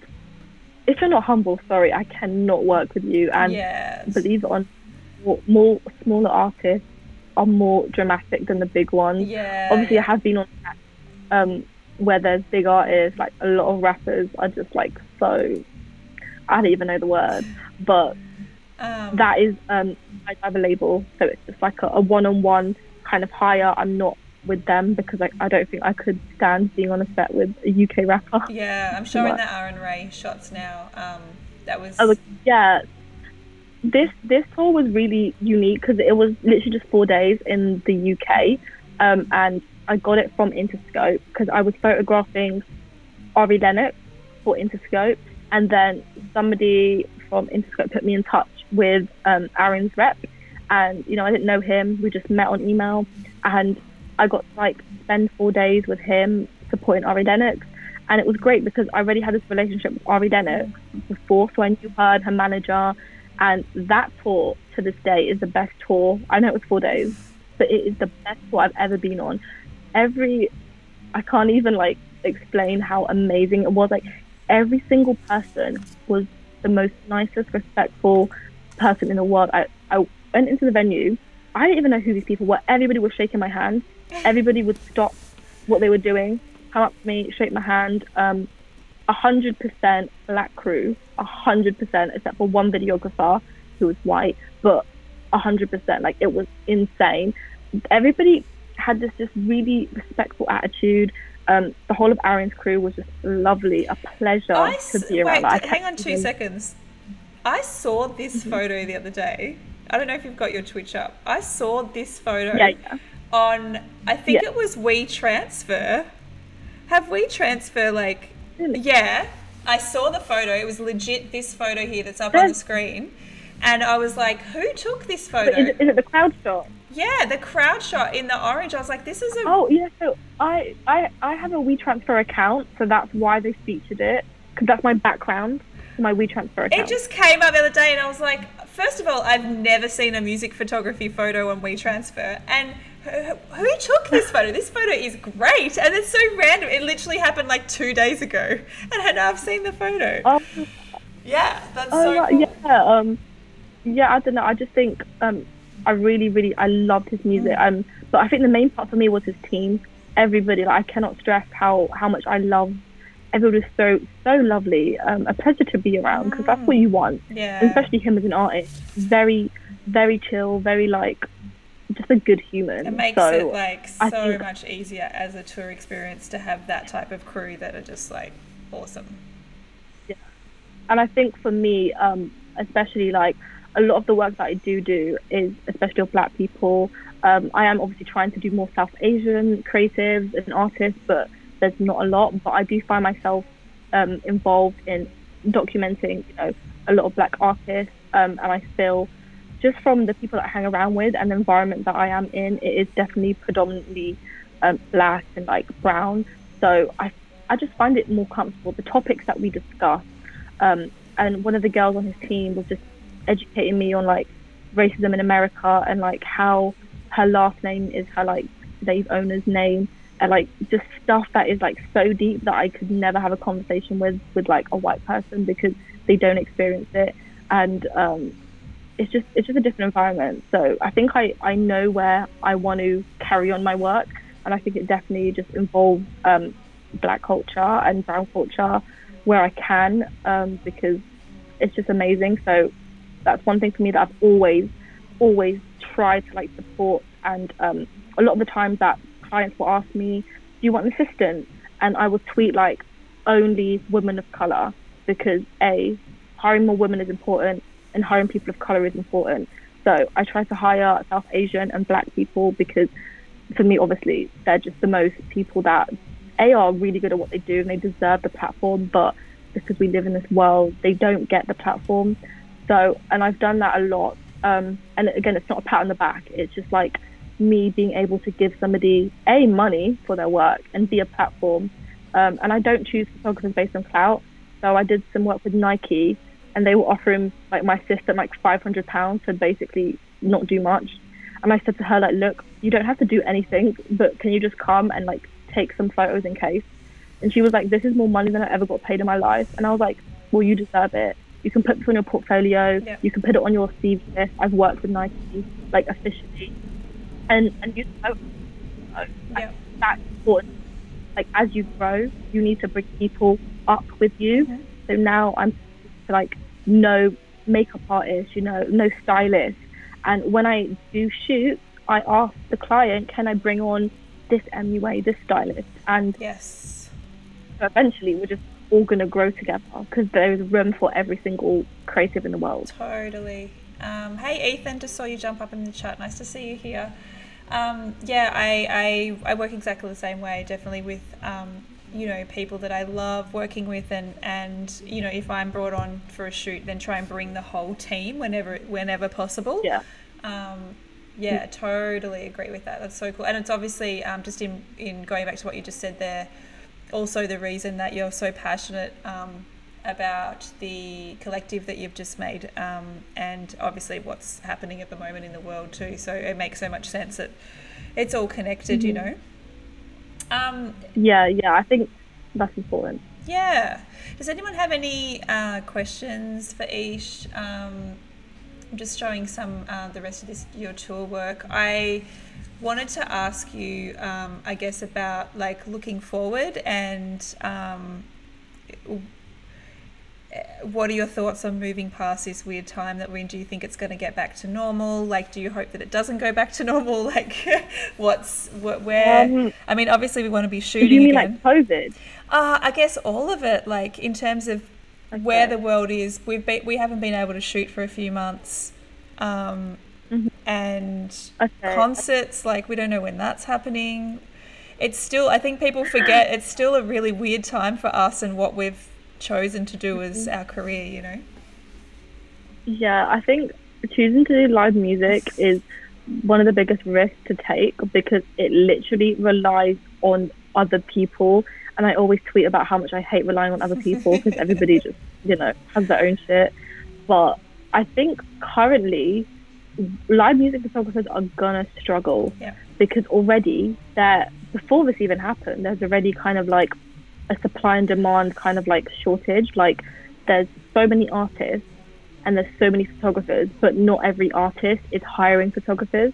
If you're not humble, sorry, I cannot work with you. And yes. believe it or not, more, more smaller artists are more dramatic than the big ones. Yeah. Obviously, I have been on that, um, where there's big artists, like a lot of rappers are just like so. I don't even know the word, but um, that is um, I have a label, so it's just like a, one-on-one kind of hire. I'm not with them because I, I don't think I could stand being on a set with a UK rapper. Yeah, I'm showing much. the Arin Ray shots now. Um, that was. Was yeah. This this tour was really unique because it was literally just four days in the UK, um, and I got it from Interscope because I was photographing Ari Lennox for Interscope, and then somebody from Interscope put me in touch with um, Arin's rep, and you know I didn't know him. We just met on email, and I got to like spend four days with him supporting Ari Lennox, and it was great because I already had this relationship with Ari Lennox before, so I knew her and her manager, and that tour to this day is the best tour. I know it was four days, but it is the best tour I've ever been on. Every, I can't even like explain how amazing it was. Like every single person was the most nicest, respectful person in the world. I, I went into the venue. I didn't even know who these people were. Everybody was shaking my hand. Everybody would stop what they were doing, come up to me, shake my hand. Um, a hundred percent black crew, a hundred percent, except for one videographer who was white, but a hundred percent, like it was insane. Everybody had this just really respectful attitude. Um, the whole of Arin's crew was just lovely, a pleasure I to be around. wait, hang on two seconds. I saw this Mm-hmm. photo the other day. I don't know if you've got your Twitch up. I saw this photo Yeah, yeah. on, I think Yeah. it was WeTransfer. Have WeTransfer, like, Really? yeah, I saw the photo. It was legit this photo here that's up on the screen. And I was like, who took this photo? Is, it- is it the crowd shot? Yeah, the crowd shot in the orange. I was like, this is a Oh yeah, so I I I have a WeTransfer account, so that's why they featured it because that's my background, my WeTransfer account. It just came up the other day, and I was like, first of all, I've never seen a music photography photo on WeTransfer, and who, took this photo? This photo is great, and it's so random. It literally happened like two days ago, and now I've seen the photo. Oh, Yeah, that's oh so cool. yeah, um, yeah. I don't know. I just think um, I really, really, I loved his music. Mm. Um, but I think the main part for me was his team. Everybody, like, I cannot stress how how much I love. Everybody was so so lovely. Um, a pleasure to be around because that's what you want. Yeah. And especially him as an artist. Very, very chill. Very like, just a good human. It makes so, it like so think- much easier as a tour experience to have that type of crew that are just like awesome. Yeah. And I think for me, um, especially like a lot of the work that I do do is especially of Black people. Um, I am obviously trying to do more South Asian creatives and artists, but there's not a lot. But I do find myself um, involved in documenting, you know, a lot of Black artists, um, and I feel just from the people that I hang around with and the environment that I am in, it is definitely predominantly um, Black and like brown. So I, I just find it more comfortable. The topics that we discuss um, and one of the girls on his team was just educating me on like racism in America and like how her last name is her like slave owner's name and like just stuff that is like so deep that I could never have a conversation with with like a white person because they don't experience it and um, it's just it's just a different environment. So I think I I know where I want to carry on my work and I think it definitely just involves um, black culture and brown culture where I can um, because it's just amazing. So that's one thing for me that I've always, always tried to like support. And um, a lot of the times that clients will ask me, "Do you want an assistant?" And I will tweet like, "Only women of color," because a hiring more women is important, and hiring people of color is important. So I try to hire South Asian and Black people because, for me, obviously, they're just the most people that a are really good at what they do and they deserve the platform, but because we live in this world, they don't get the platform. So, and I've done that a lot. Um, and again, it's not a pat on the back. It's just like me being able to give somebody a money for their work and be a platform. Um, and I don't choose photographers based on clout. So I did some work with Nike, and they were offering like my assistant like 500 pounds to basically not do much. And I said to her like, look, you don't have to do anything, but can you just come and like take some photos in case? And she was like, this is more money than I ever got paid in my life. And I was like, well, you deserve it. You can put this on your portfolio. Yeah. You can put it on your CV. I've worked with Nike like officially, and and you know, Yeah. that's important. Like as you grow, you need to bring people up with you. So now I'm like no makeup artist, you know, no stylist. And when I do shoots, I ask the client, can I bring on this MUA, this stylist? And Yes. eventually we're just all going to grow together because there is room for every single creative in the world. Totally. Um, hey Ethan, just saw you jump up in the chat. Nice to see you here. Um, yeah, I, I I work exactly the same way. Definitely with um, you know people that I love working with, and and you know if I'm brought on for a shoot, then try and bring the whole team whenever whenever possible. Yeah. Um, yeah, totally agree with that. That's so cool, and it's obviously um, just in in going back to what you just said there. Also, the reason that you're so passionate um, about the collective that you've just made, um, and obviously what's happening at the moment in the world too. So it makes so much sense that it's all connected. You know. Um, Yeah, yeah, I think that's important. yeah. Does anyone have any uh, questions for Ish? Um, I'm just showing some uh, the rest of this your tour work. I wanted to ask you, um, I guess, about like looking forward and um, what are your thoughts on moving past this weird time that we're? Do you think it's going to get back to normal? Like, do you hope that it doesn't go back to normal? Like, what's what, where? Um, I mean, obviously, we want to be Do shooting you mean again. like COVID? Uh, I guess all of it, like in terms of where the world is. We've been, we haven't been able to shoot for a few months, um, Mhm. and Okay. concerts like we don't know when that's happening. It's still, I think people forget it's still a really weird time for us and what we've chosen to do as Mm-hmm. our career. You know. Yeah, I think choosing to do live music is one of the biggest risks to take because it literally relies on other people. And I always tweet about how much I hate relying on other people because everybody just, you know, has their own shit. But I think currently live music photographers are gonna struggle Yeah. because already there before this even happened, there's already kind of like a supply and demand kind of like shortage. Like there's so many artists and there's so many photographers, but not every artist is hiring photographers.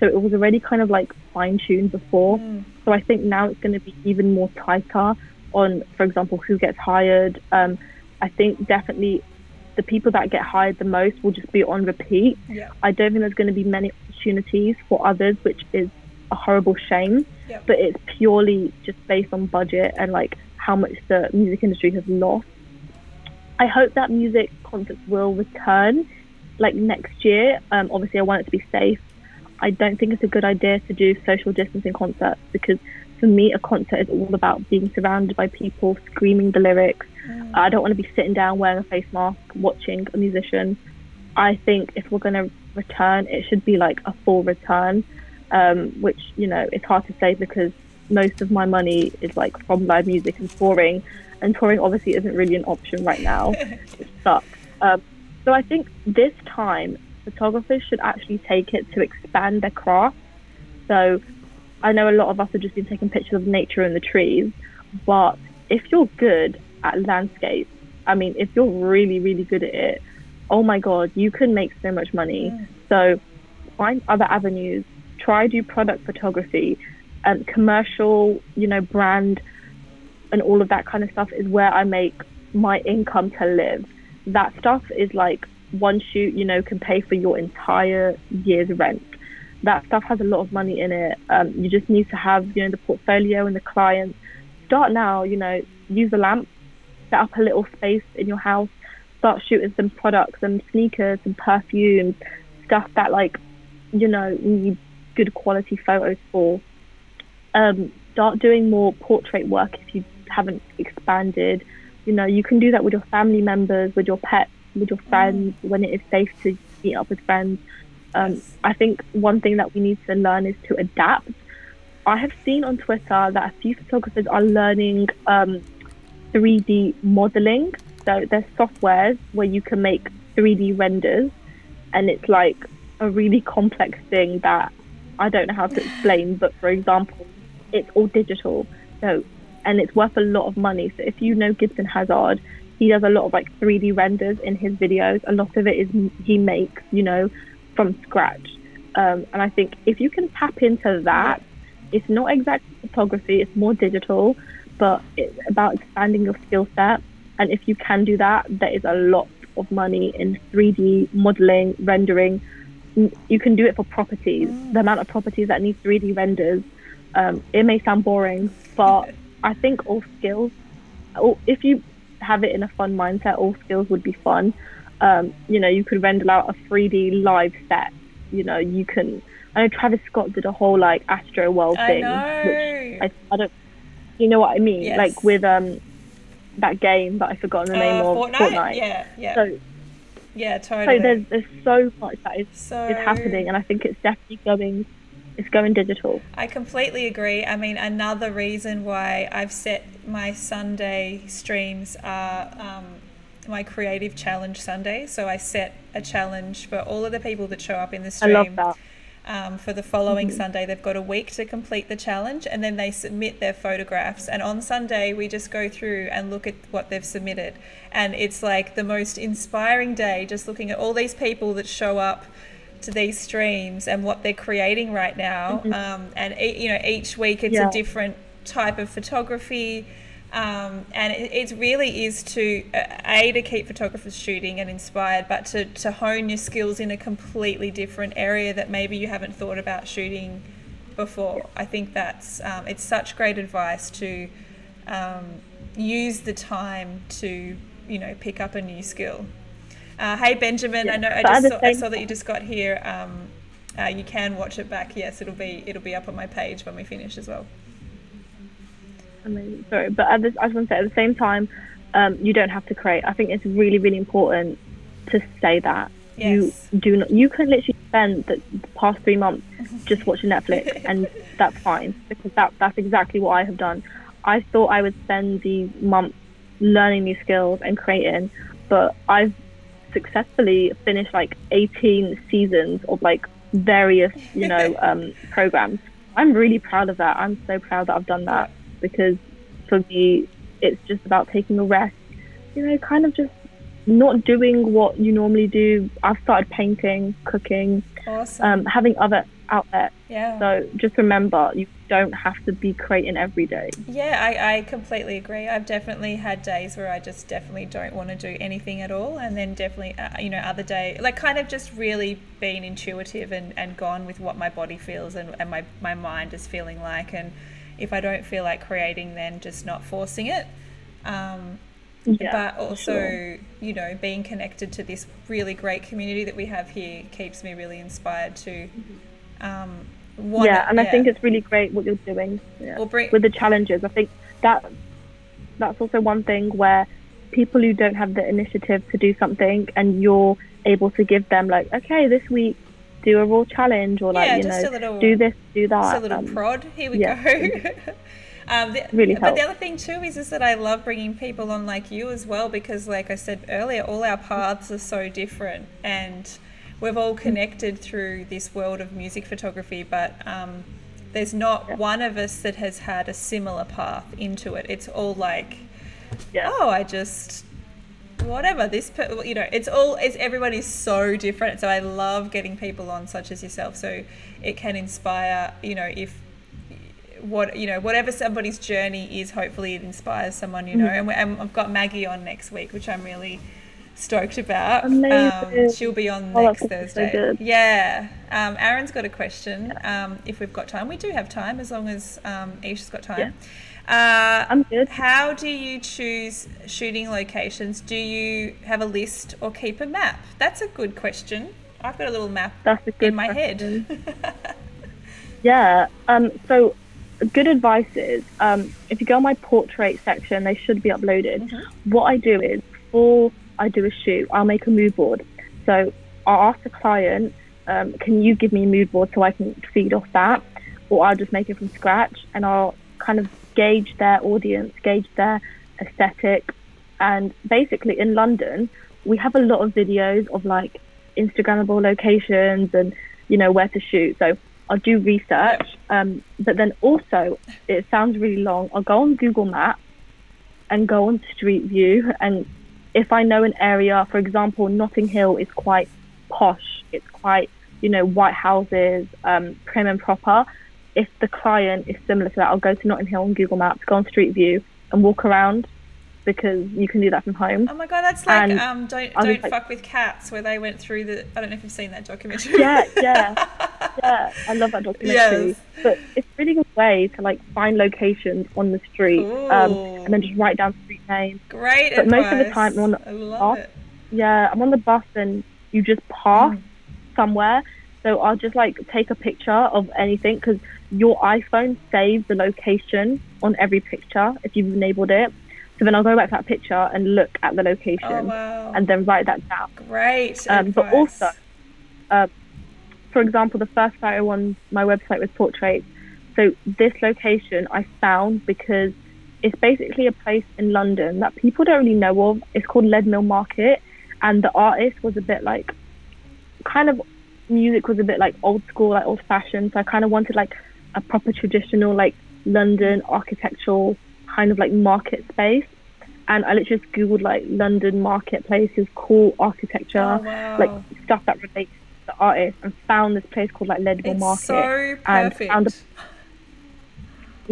So it was already kind of like fine tuned before. Mm. So I think now it's going to be even more tighter on, for example, who gets hired. Um, I think definitely the people that get hired the most will just be on repeat. Yeah. I don't think there's going to be many opportunities for others, which is a horrible shame. Yeah. But it's purely just based on budget and like how much the music industry has lost. I hope that music concerts will return like next year. Um, obviously, I want it to be safe. I don't think it's a good idea to do social distancing concerts because for me, a concert is all about being surrounded by people screaming the lyrics. Mm. I don't want to be sitting down wearing a face mask watching a musician. I think if we're going to return, it should be like a full return, um, which, you know, it's hard to say because most of my money is like from live music and touring, and touring obviously isn't really an option right now. it sucks. Um, so I think this time, photographers should actually take it to expand their craft. So I know a lot of us have just been taking pictures of nature and the trees, but if you're good at landscape, I mean, if you're really, really good at it, oh my God, you can make so much money. Mm. So find other avenues, try do product photography, um, commercial, you know, brand, and all of that kind of stuff is where I make my income to live. That stuff is like one shoot, you know, can pay for your entire year's rent. That stuff has a lot of money in it. Um, you just need to have, you know, the portfolio and the clients. Start now, you know, use a lamp, set up a little space in your house, start shooting some products, some sneakers, some perfumes, stuff that like, you know, we need good quality photos for. Um, start doing more portrait work if you haven't expanded. You know, you can do that with your family members, with your pets, with your friends when it is safe to meet up with friends. Um. I think one thing that we need to learn is to adapt. I have seen on Twitter that a few photographers are learning um, 3D modeling. So there's softwares where you can make 3D renders, and it's like a really complex thing that I don't know how to explain. But for example, it's all digital, so and it's worth a lot of money. So if you know Gibson Hazard, he does a lot of like 3D renders in his videos. A lot of it is he makes, you know, from scratch. Um, and I think if you can tap into that, it's not exactly photography, it's more digital, but it's about expanding your skill set. And if you can do that, there is a lot of money in 3D modeling, rendering. You can do it for properties. The amount of properties that need 3D renders, um, it may sound boring, but I think all skills, all- if you have it in a fun mindset, all skills would be fun. Um, you know, you could render out a 3D live set. You know, you can. I know Travis Scott did a whole like Astroworld I thing, know. which I, I don't. You know what I mean? Yes. Like with um that game that I forgot the name Uh, of Fortnite? Yeah, yeah, So, yeah, so there's there's so much that is so is happening, and I think it's definitely going. It's going digital. I completely agree. I mean, another reason why I've set my Sunday streams are um, my creative challenge Sunday. So I set a challenge for all of the people that show up in the I stream. love that. Um, for the following Sunday. They've got a week to complete the challenge and then they submit their photographs. And on Sunday, we just go through and look at what they've submitted. And it's like the most inspiring day just looking at all these people that show up to these streams and what they're creating right now. Um, and, e- you know, each week it's Yeah. a different type of photography. Um, and it, it really is to uh, a to keep photographers shooting and inspired, but to, to hone your skills in a completely different area that maybe you haven't thought about shooting before. I think that's um, it's such great advice to um, use the time to you know pick up a new skill. Uh, hey Benjamin, I know I just saw, I saw that you just got here. Um, uh, you can watch it back. Yes, it'll be it'll be up on my page when we finish as well. Amazing. Sorry, but at this, I just want to say at the same time, um, you don't have to create. I think it's really, really important to say that Yes. you do not. You can literally spend the past three months just watching Netflix, and that's fine because that that's exactly what I have done. I thought I would spend these months learning new skills and creating, but I've successfully finished like 18 seasons of like various, you know, um, programs. I'm really proud of that. I'm so proud that I've done that because for me, it's just about taking a rest. You know, kind of just not doing what you normally do. I've started painting, cooking, Awesome. um, having other outlets. yeah. So just remember, you don't have to be creating every day. Yeah, I, I completely agree. I've definitely had days where I just definitely don't want to do anything at all, and then definitely, uh, you know, other day, like kind of just really being intuitive and, and gone with what my body feels and, and my, my mind is feeling like. And if I don't feel like creating, then just not forcing it. Um, Yeah, but also, sure. you know, being connected to this really great community that we have here keeps me really inspired to. Um, want yeah, and I think it's really great what you're doing. Yeah. We'll bring- with the challenges. I think that that's also one thing where people who don't have the initiative to do something and you're able to give them like, okay, this week do a raw challenge or like Yeah, you know little- do this, do that. Just a little um, prod. Here we yeah. go. um, the, Really but the other thing too is, is that I love bringing people on like you as well because, like I said earlier, all our paths are so different and we've all connected through this world of music photography, but um, there's not one of us that has had a similar path into it. It's all like, yeah. oh, I just whatever this you know it's all it's everyone is so different so i love getting people on such as yourself so it can inspire you know if what you know whatever somebody's journey is hopefully it inspires someone you know and, we, and i've got maggie on next week which i'm really stoked about. Um, she'll be on Oh, next so thursday. good. yeah. Um, aaron's got a question um, if we've got time. We do have time as long as um, isha's got time uh, I'm good. how do you choose shooting locations? Do you have a list or keep a map? That's a good question. I've got a little map That's a good in my question. head. Yeah. Um. So, good advice is um, if you go on my portrait section, they should be uploaded. Mm-hmm. What I do is before I do a shoot, I'll make a mood board. So I'll ask the client um, can you give me a mood board so I can feed off that, or I'll just make it from scratch and I'll kind of gauge their audience, gauge their aesthetic, and basically in London we have a lot of videos of like Instagrammable locations and you know where to shoot. So I'll do research, um, but then also it sounds really long. I'll go on Google Maps and go on Street View, and if I know an area, for example, Notting Hill is quite posh. It's quite you know white houses, um, prim and proper. If the client is similar to that, I'll go to Notting Hill on Google Maps, go on Street View, and walk around because you can do that from home. Oh my god, that's like And um, don't don't like- fuck with cats, where they went through the. I don't know if you've seen that documentary. Yeah, yeah, yeah. I love that documentary. Yes. But it's a really good way to like find locations on the street, um, and then just write down street names. Great But most of the advice. time on- I love off. it. Yeah, I'm on the bus and you just pass somewhere. So I'll just like take a picture of anything because your iPhone saves the location on every picture if you've enabled it. So then I'll go back to that picture and look at the location Oh wow. and then write that down. Great. Um, but also, uh, for example, the first photo on my website was portraits. So this location I found because it's basically a place in London that people don't really know of. It's called Leadenhall Market, and the artist was a bit like, kind of, music was a bit like old school, like old fashioned. So I kind of wanted like a proper traditional like London architectural kind of like market space. And I literally just googled like London marketplaces, cool architecture Oh, wow. like stuff that relates to the artist and found this place called like Leadenhall Market. so and found a-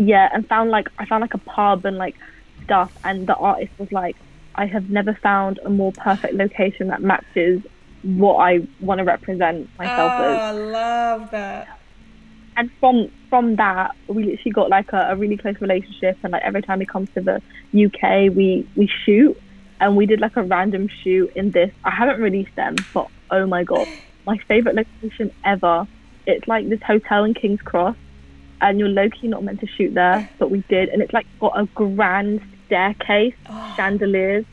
Yeah, and found like I found like a pub and like stuff and the artist was like, I have never found a more perfect location that matches what I want to represent myself oh, as. I love that. And from from that we literally got like a, a really close relationship. And like every time he comes to the UK we we shoot. And we did like a random shoot in this. I haven't released them but oh my god my favorite location ever. It's like this hotel in King's Cross. And you're low-key not meant to shoot there but we did. And it's like got a grand staircase Oh. chandeliers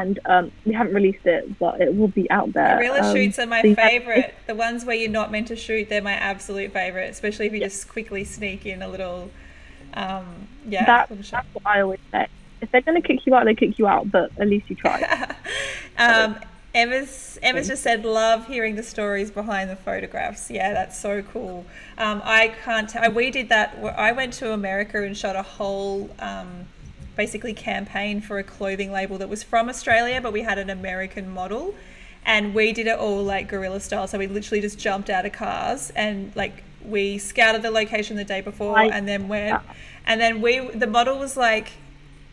and um we haven't released it but it will be out there Guerrilla Um, shoots are my so you have- favorite. The ones where you're not meant to shoot, they're my absolute favorite. Especially if you just quickly sneak in a little, um, yeah. that, that's what I always say if they're going to kick you out they kick you out but at least you tried um, Emma's Emma's just said, "Love hearing the stories behind the photographs." Yeah, that's so cool. Um, I can't. T- we did that. I went to America and shot a whole, um, basically campaign for a clothing label that was from Australia, but we had an American model, and we did it all like guerrilla style. So we literally just jumped out of cars and like we scouted the location the day before, I- and then went, and then we the model was like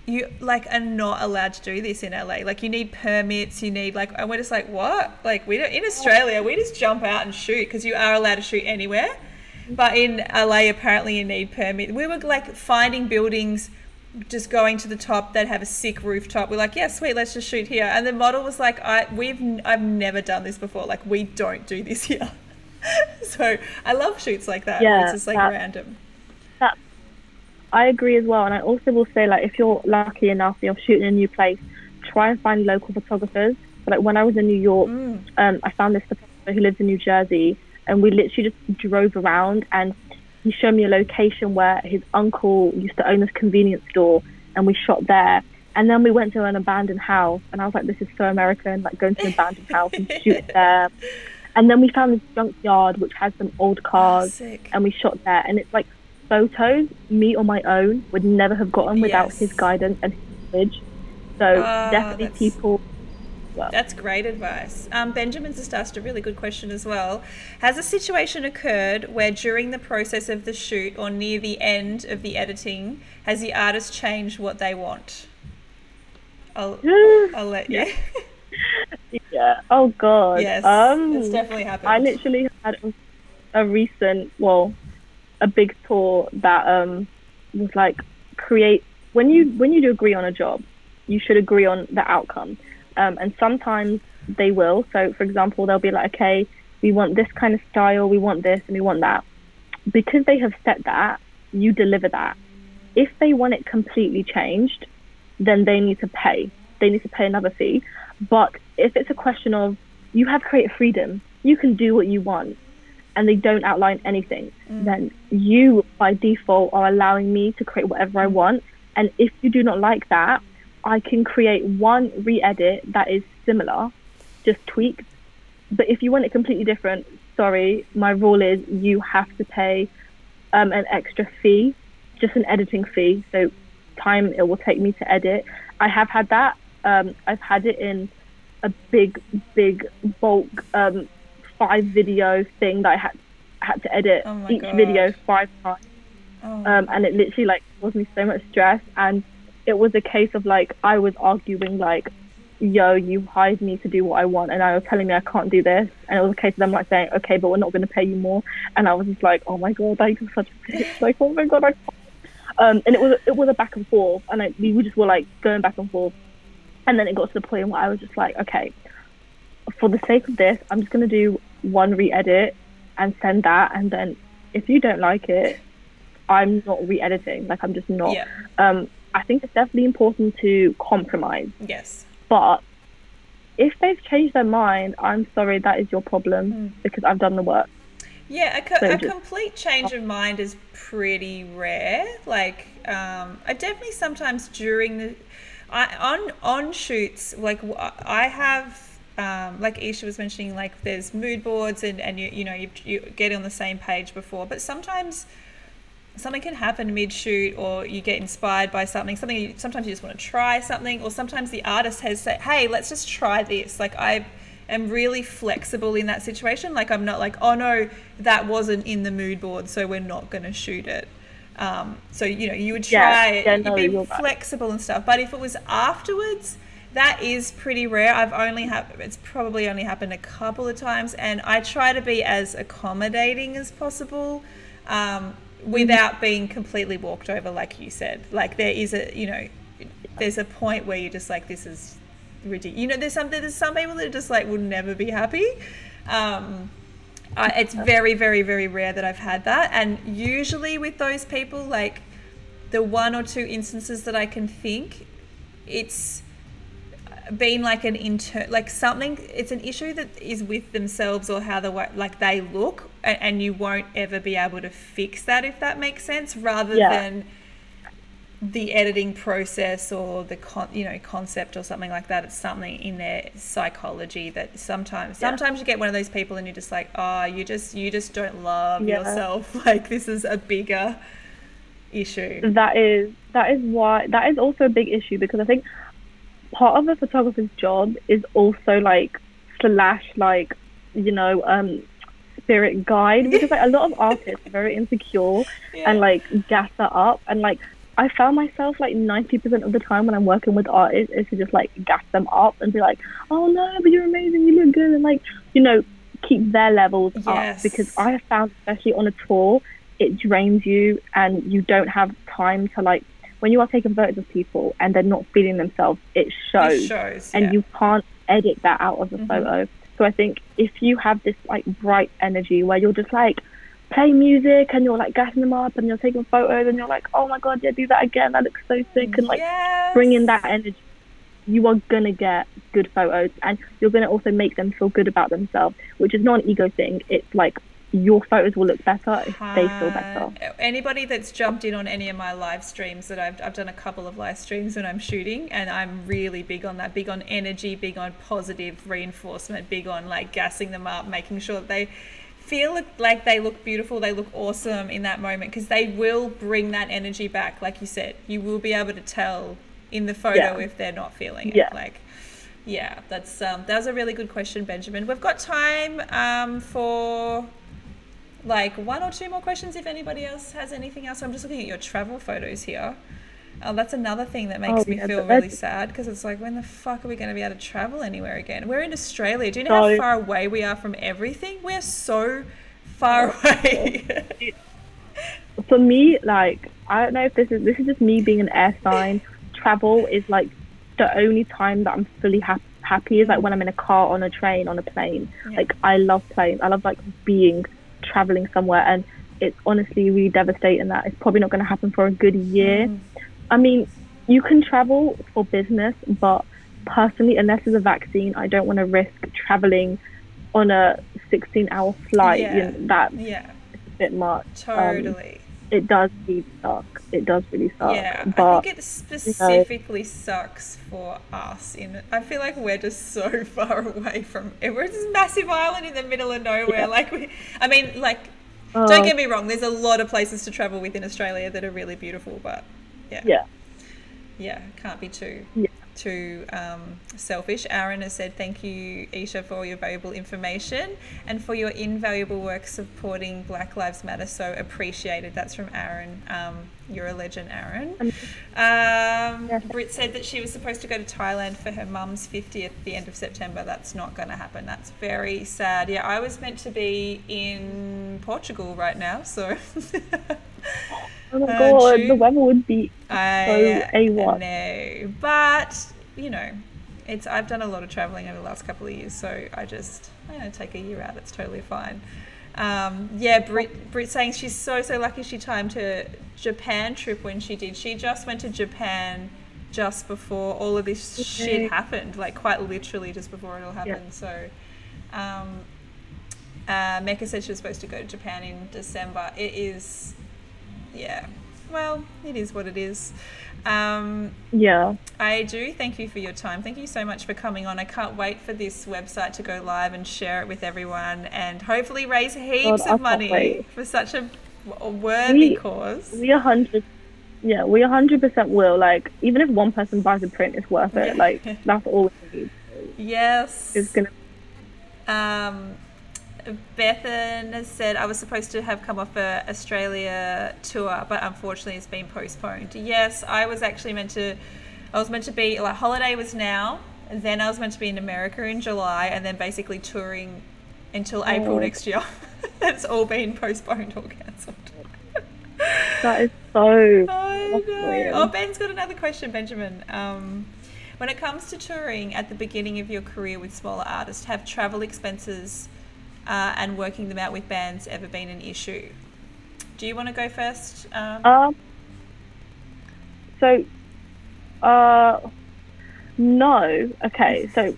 you like are not allowed to do this in LA. Like you need permits, you need like, and we're just like, what? Like we don't in Australia, we just jump out and shoot because you are allowed to shoot anywhere. But in LA, apparently you need permit. We were like finding buildings, just going to the top that have a sick rooftop. We're like, yeah, sweet, let's just shoot here. And the model was like, I we've I've never done this before. Like we don't do this here. so I love shoots like that. Yeah, it's just like that- random. I agree as well, and I also will say like if you're lucky enough, you're shooting a new place, try and find local photographers. So, like when I was in New York, Mm. um, I found this photographer who lives in New Jersey, and we literally just drove around, and he showed me a location where his uncle used to own this convenience store, and we shot there. And then we went to an abandoned house, and I was like, "This is so American!" Like going to an abandoned house and shoot there. And then we found this junkyard which has some old cars, Sick. and we shot there. And it's like photos me on my own would never have gotten without Yes. his guidance and his knowledge. So Ah, definitely that's- people. That's great advice. Um, Benjamin's just asked a really good question as well. Has a situation occurred where during the process of the shoot or near the end of the editing, has the artist changed what they want? I'll, I'll let you. yeah. Oh God. yes, Um. it's definitely happened. I literally had a, a recent, well, a big tour that um was like create when you when you do agree on a job, you should agree on the outcome. Um, and sometimes they will. So, for example, they'll be like, okay, we want this kind of style, we want this, and we want that. Because they have set that, you deliver that. If they want it completely changed, then they need to pay. They need to pay another fee. But if it's a question of you have creative freedom, you can do what you want and they don't outline anything, Mm. then you by default are allowing me to create whatever I want. And if you do not like that, I can create one re edit that is similar, just tweaked. But if you want it completely different, sorry, my rule is you have to pay um, an extra fee, just an editing fee. So time it will take me to edit. I have had that. Um, I've had it in a big, big bulk um, five video thing that I had had to edit Oh each God. video five times, Oh, um, and it literally like caused me so much stress. And it was a case of like I was arguing like, "Yo, you hired me to do what I want," and I was telling me I can't do this, and it was a case of them like saying, "Okay, but we're not going to pay you more," and I was just like, "Oh my god, like you're such a bitch!" Like, oh my god, I. Um, and it was it was a back and forth, and I, we just were like going back and forth, and then it got to the point where I was just like, okay, for the sake of this, I'm just gonna do one re-edit and send that, and then if you don't like it, I'm not re-editing. Like I'm just not. yeah. Um, I think it's definitely important to compromise, Yes. but if they've changed their mind, I'm sorry, that is your problem Hmm. because I've done the work. Yeah, a, co- So a just- complete change of mind is pretty rare. Like, um, I definitely sometimes during the, I on on shoots like I have. Um, like Isha was mentioning, like there's mood boards and, and you you know you, you get on the same page before, but sometimes something can happen mid shoot or you get inspired by something something you, sometimes you just want to try something or sometimes the artist has said hey let's just try this. Like i am really flexible in that situation. Like i'm not like oh no that wasn't in the mood board so we're not going to shoot it. Um, so you know you would Yeah, try it. you'd be you're right. flexible and stuff. But if it was afterwards that is pretty rare. I've only had it's probably only happened a couple of times and i try to be as accommodating as possible. Um, without being completely walked over like you said. Like there is a you know there's a point where you're just like this is ridiculous you know there's some there's some people that just like would never be happy. Um, it's very very very rare that i've had that. And usually with those people like the one or two instances that i can think it's been like an intern like something it's an issue that is with themselves or how the like they look and, and you won't ever be able to fix that if that makes sense rather Yeah. than the editing process or the con- you know concept or something like that it's something in their psychology that sometimes Yeah. sometimes you get one of those people and you're just like oh you just you just don't love Yeah. yourself like this is a bigger issue that is that is why that is also a big issue because I think part of a photographer's job is also like slash like you know um spirit guide because like a lot of artists are very insecure Yeah. and like gas that up and like I found myself like 90% of the time when I'm working with artists is to just like gas them up and be like, oh no, but you're amazing, you look good, and like, you know, keep their levels Yes. up because I have found, especially on a tour, it drains you and you don't have time to like, when you are taking photos of people and they're not feeling themselves, it shows. it shows and yeah. you can't edit that out of the Mhm. photo. So I think if you have this like bright energy where you're just like playing music and you're like gassing them up and you're taking photos and you're like, oh my god, yeah, do that again, that looks so sick, and like Yes. bring in that energy, you are gonna get good photos and you're gonna also make them feel good about themselves, which is not an ego thing. It's like your photos will look better if they feel better. Anybody that's jumped in on any of my live streams that I've, I've done a couple of live streams when I'm shooting, and I'm really big on that, big on energy, big on positive reinforcement, big on like gassing them up, making sure that they feel like they look beautiful, they look awesome in that moment, because they will bring that energy back. Like you said, you will be able to tell in the photo Yeah. if they're not feeling Yeah. it. Like, yeah, that's um, that was a really good question, Benjamin. We've got time um, for like one or two more questions if anybody else has anything else. I'm just looking at your travel photos here. Oh, that's another thing that makes Oh, me yeah, feel really sad because it's like, when the fuck are we going to be able to travel anywhere again? We're in Australia. Do you know how far away we are from everything? We're so far oh, away. for me, like I don't know if this is this is just me being an air sign. Travel is like the only time that I'm fully hap- happy is like when I'm in a car, on a train, on a plane. Yeah. Like I love planes. I love like being traveling somewhere, and it's honestly really devastating that it's probably not going to happen for a good year. Mm. I mean, you can travel for business, but personally, unless there's a vaccine, I don't want to risk traveling on a 16 hour flight. Yeah. You know, that Yeah, a bit much. Um, totally. It does really suck. It does really suck. yeah, but I think it specifically sucks for us. In I feel like we're just so far away from. It. We're this massive island in the middle of nowhere. Yeah. Like we, I mean, like uh, don't get me wrong. There's a lot of places to travel within Australia that are really beautiful, but yeah, yeah, yeah, can't be too Yeah. Too um, selfish. Aaron has said thank you, Isha, for all your valuable information and for your invaluable work supporting Black Lives Matter. So appreciated. That's from Aaron. Um, you're a legend, Aaron. Um, Um, Yeah. Brit said that she was supposed to go to Thailand for her mum's 50th at the end of September. That's not going to happen. That's very sad. Yeah, I was meant to be in Portugal right now, so. Oh my Uh, god, June- the weather would be I So A1. know, but you know, it's I've done a lot of traveling over the last couple of years, so I just I'm gonna take a year out. It's totally fine. Um, yeah, Brit, Brit saying she's so so lucky she timed her Japan trip when she did. She just went to Japan just before all of this Okay. shit happened, like quite literally just before it all happened. So. Um, uh, Mecca said she was supposed to go to Japan in December. It is, yeah, well, it is what it is. Um, yeah. I do thank you for your time. Thank you so much for coming on. I can't wait for this website to go live and share it with everyone and hopefully raise heaps God, of money wait. for such a, a worthy We- cause. We a hundred. Yeah, we a hundred percent will. Like, even if one person buys a print, it's worth it. Yeah. Like, that's all we need. yes. It's gonna. Um, Bethan has said I was supposed to have come off a Australia tour, but unfortunately it's been postponed. Yes, I was actually meant to. I was meant to be like holiday was now, and then I was meant to be in America in July, and then basically touring until April Oh. next year. That's all been postponed or cancelled. That is so. I know. Oh, Ben's got another question, Benjamin. Um, when it comes to touring at the beginning of your career with smaller artists, have travel expenses uh, and working them out with bands ever been an issue? Do you want to go first? Um, Um. So, uh, no. Okay, so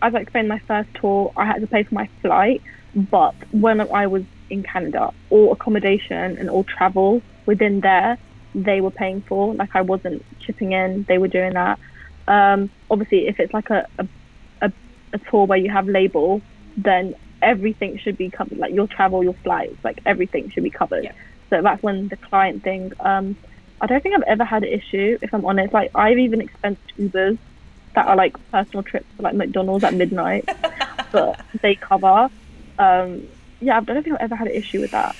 as I explained, my first tour, I had to pay for my flight, but when I was in Canada, all accommodation and all travel within there, they were paying for. Like I wasn't chipping in; they were doing that. Um, obviously, if it's like a a, a, a tour where you have label, then everything should be covered. Like your travel, your flights, like everything should be covered. Yeah. So that's when the client thing. Um, I don't think I've ever had an issue, if I'm honest. Like I've even expensed Ubers that are like personal trips to like McDonald's at midnight, but they cover. Um, yeah, I don't think I've ever had an issue with that.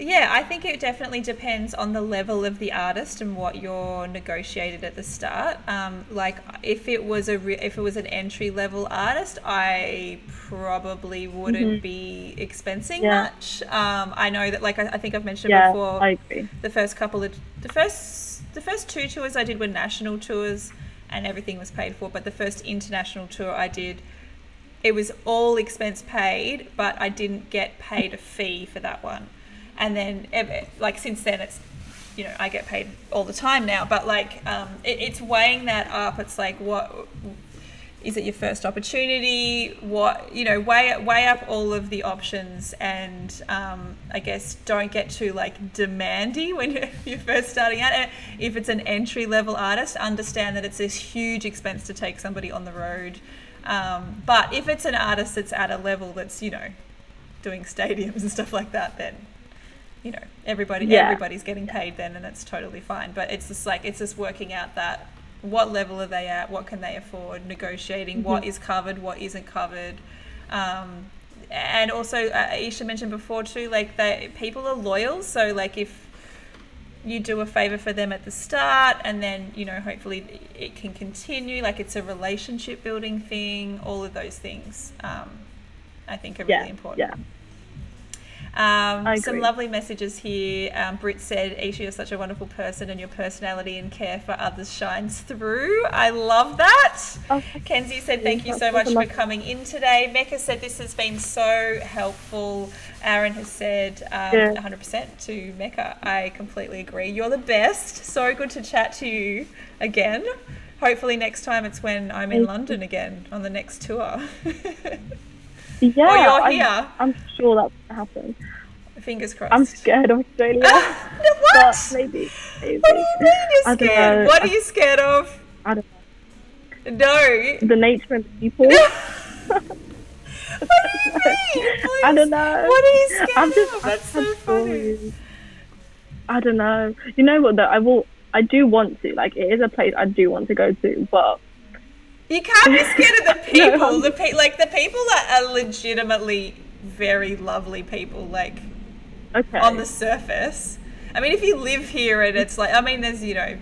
Yeah, I think it definitely depends on the level of the artist and what you're negotiated at the start. Um, like if it was a re- if it was an entry level artist, I probably wouldn't be expensing Mm-hmm. Yeah. much. Um, I know that, like I, I think I've mentioned Yeah, before, I agree. the first couple of the first the first two tours I did were national tours and everything was paid for but the first international tour I did it was all expense paid but I didn't get paid a fee for that one and then ev- like since then it's you know I get paid all the time now. But like um, it, it's weighing that up. It's like what is it your first opportunity? What you know weigh weigh up all of the options and um, i guess don't get too like demandy when you're, you're first starting out. If it's an entry level artist understand that it's this huge expense to take somebody on the road. Um, but if it's an artist that's at a level that's you know doing stadiums and stuff like that then you know everybody Yeah. everybody's getting paid then and it's totally fine. But it's just like it's just working out that what level are they at what can they afford negotiating what is covered what isn't covered. Um, and also uh, Isha mentioned before too like that people are loyal. So like if you do a favor for them at the start and then you know hopefully it can continue like it's a relationship building thing all of those things um, I think are Yeah, really important. yeah. Um, some lovely messages here. Um, Brit said, Isha, you're such a wonderful person and your personality and care for others shines through. I love that. Oh, Kenzie said, thank you That's so much for coming in today. Mecca said, this has been so helpful. Aaron has said, um, Yeah. 100% to Mecca. I completely agree. You're the best. So good to chat to you again. Hopefully next time it's when I'm in London again on the next tour. Yeah, or you're I'm, here. I'm sure that's gonna happen. Fingers crossed. I'm scared of Australia. what? maybe, maybe. What do you mean you're scared? What are you scared of? I don't know. No. The nature and the people. what do you mean? I don't know. What are you scared I'm just, of? That's so just funny. I don't know. You know what though? I will. I do want to. Like, it is a place I do want to go to, but You can't be scared of the No. people. The pe- like the people that are legitimately very lovely people. Like okay. on the surface. I mean, if you live here and it's like, I mean, there's, you know,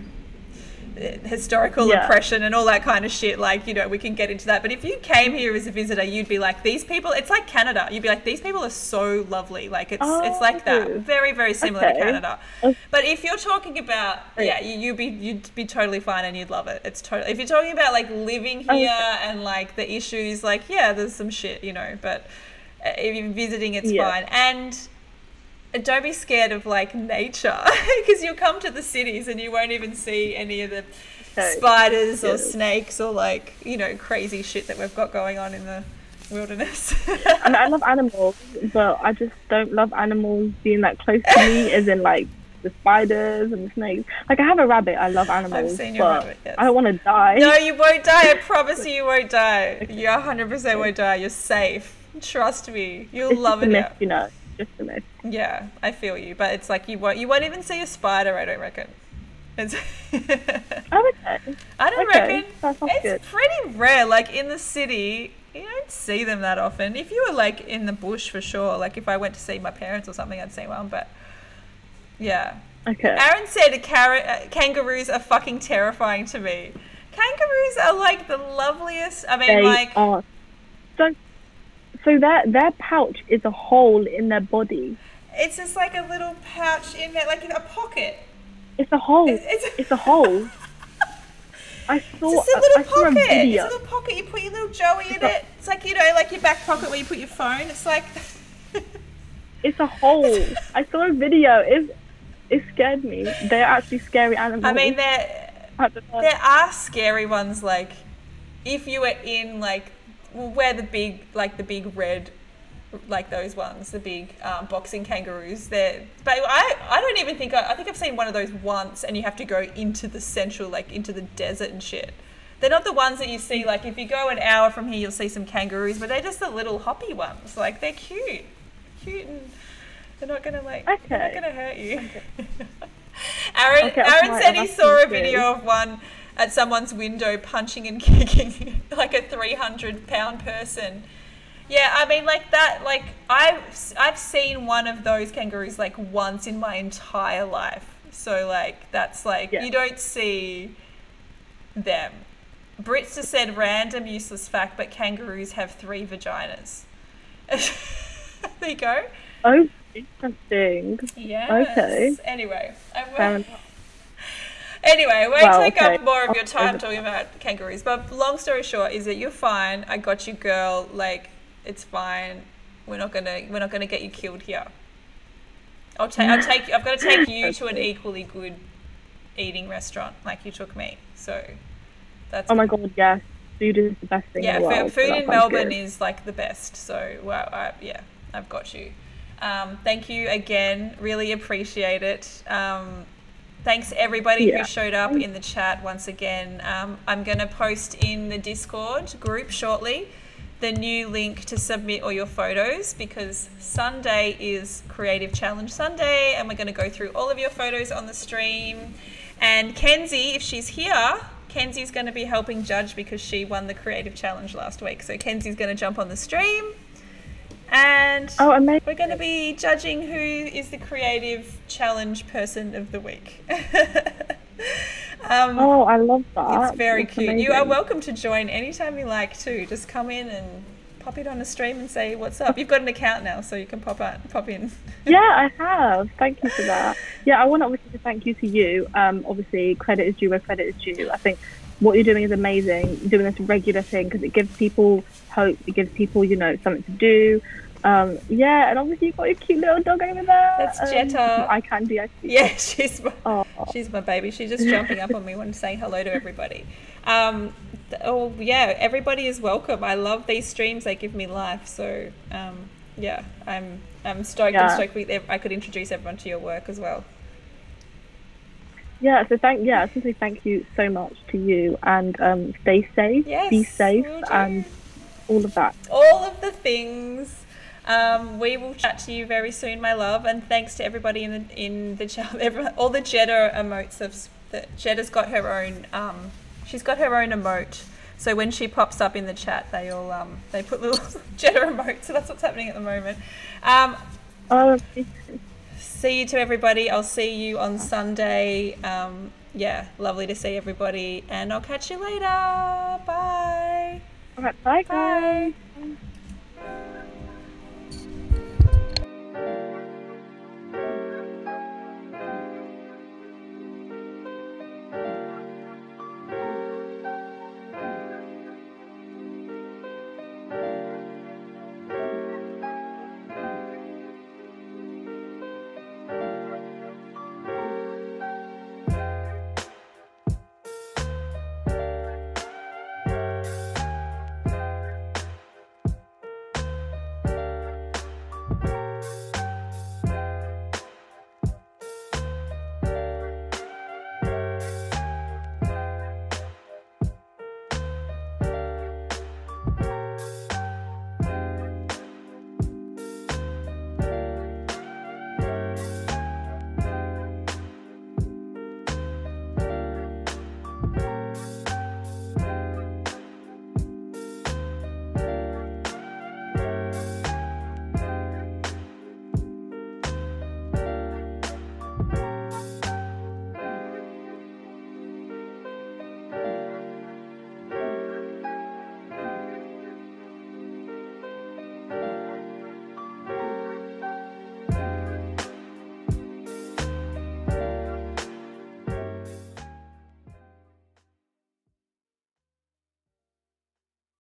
historical Yeah. oppression and all that kind of shit, like, you know, we can get into that. But if you came here as a visitor, you'd be like, these people, it's like Canada. You'd be like, these people are so lovely. Like, it's, it's like that. Oh. Very, very similar to Canada. But if you're talking about, yeah, you, you'd be, you'd be totally fine and you'd love it. It's totally, if you're talking about like living here Okay. and like the issues, like, yeah, there's some shit, you know, but uh, if you're visiting, it's Yeah. fine. And, don't be scared of like nature because you'll come to the cities and you won't even see any of the spiders or Yeah. snakes or like you know crazy shit that we've got going on in the wilderness and I love animals, but I just don't love animals being that close to me, as in like the spiders and the snakes. Like I have a rabbit. I love animals, seen your but rabbit, yes. I don't want to die. no you won't die i promise you you won't die you 100% won't die you're safe trust me you'll it's love it myth, you know. Just yeah i feel you but it's like you won't you won't even see a spider i don't reckon it's Oh, okay. I don't Okay, reckon. It's good. pretty rare. Like in the city, you don't see them that often. If you were like in the bush for sure, like if I went to see my parents or something, I'd see one. But yeah, Okay. Aaron said car- uh, kangaroos are fucking terrifying to me. Kangaroos are like the loveliest. I mean, they like are so. So their their pouch is a hole in their body. it's just like a little pouch in there, like in a pocket. It's a hole. It's- it's- It's a hole. I saw. It's just a I little saw a pocket. It's a little pocket. You put your little Joey in it. It's like you know, like your back pocket where you put your phone. It's like. It's a hole. I saw a video. It it scared me. They're actually scary animals. I mean, there I there are scary ones. Like if you were in like where the big like the big red like those ones, the big um, boxing kangaroos. There, but I, I don't even think I, I think I've seen one of those once, and you have to go into the central, like into the desert and shit. They're not the ones that you see. Like if you go an hour from here, you'll see some kangaroos, but they're just the little hoppy ones. Like they're cute, cute, and they're not gonna like they're not gonna hurt you. Aaron, Okay, Aaron said he saw a video of one at someone's window punching and kicking like a 300 pound person. Yeah, I mean, like that, like I've, I've seen one of those kangaroos like once in my entire life. So, like, that's like, Yeah. you don't see them. Brits just said random useless fact, but kangaroos have three vaginas. there you go. Oh, interesting. Yes. Okay. Anyway, I will. Anyway, won't Well, take okay. up more of your time talking about kangaroos. But long story short is that you're fine. I got you, girl. Like it's fine. We're not gonna we're not gonna get you killed here. I'll take I'll take I've got to take you to an equally good eating restaurant like you took me. So that's Oh my god, yes. Food is the best thing yeah. in the world. food in Melbourne good. is like the best. So wow, I, yeah, I've got you. Um, thank you again. Really appreciate it. Um, thanks everybody Yeah. who showed up in the chat once again. Um, I'm going to post in the Discord group shortly the new link to submit all your photos because Sunday is Creative Challenge Sunday and we're going to go through all of your photos on the stream. And Kenzie, if she's here, Kenzie's going to be helping judge because she won the Creative Challenge last week. So Kenzie's going to jump on the stream and Oh, amazing. we're going to be judging who is the Creative Challenge person of the week. um, Oh, I love that. it's very That's cute. You are welcome to join anytime you like too. Just come in and pop it on the stream and say what's up. You've got an account now, so you can pop out, pop in. Yeah, I have. Thank you for that. Yeah, I want to obviously thank you to you. Um, obviously, credit is due where credit is due. I think what you're doing is amazing. You're doing this regular thing because it gives people hope. It gives people, you know, something to do. Um, yeah, and obviously you've got your cute little dog over there. That's um, Jetta. I can be. I. Yeah, she's my, Oh, she's my baby. She's just jumping up on me when saying hello to everybody. Um, oh yeah, everybody is welcome. I love these streams; they give me life. So um, yeah, I'm I'm stoked Yeah. and stoked we, I could introduce everyone to your work as well. Yeah, so thank yeah, simply thank you so much to you and um, stay safe, Yes, be safe, and all of that. all of the things. Um, we will chat to you very soon, my love, and thanks to everybody in the in the chat. Everyone, all the Jeddah emotes of the Jeddah's got her own. Um, she's got her own emote. So when she pops up in the chat, they all um, they put little Jeddah emotes. So that's what's happening at the moment. Um, Oh, see you to everybody. I'll see you on Sunday. Um, yeah, lovely to see everybody, and I'll catch you later. Bye. All right, bye guys. Bye.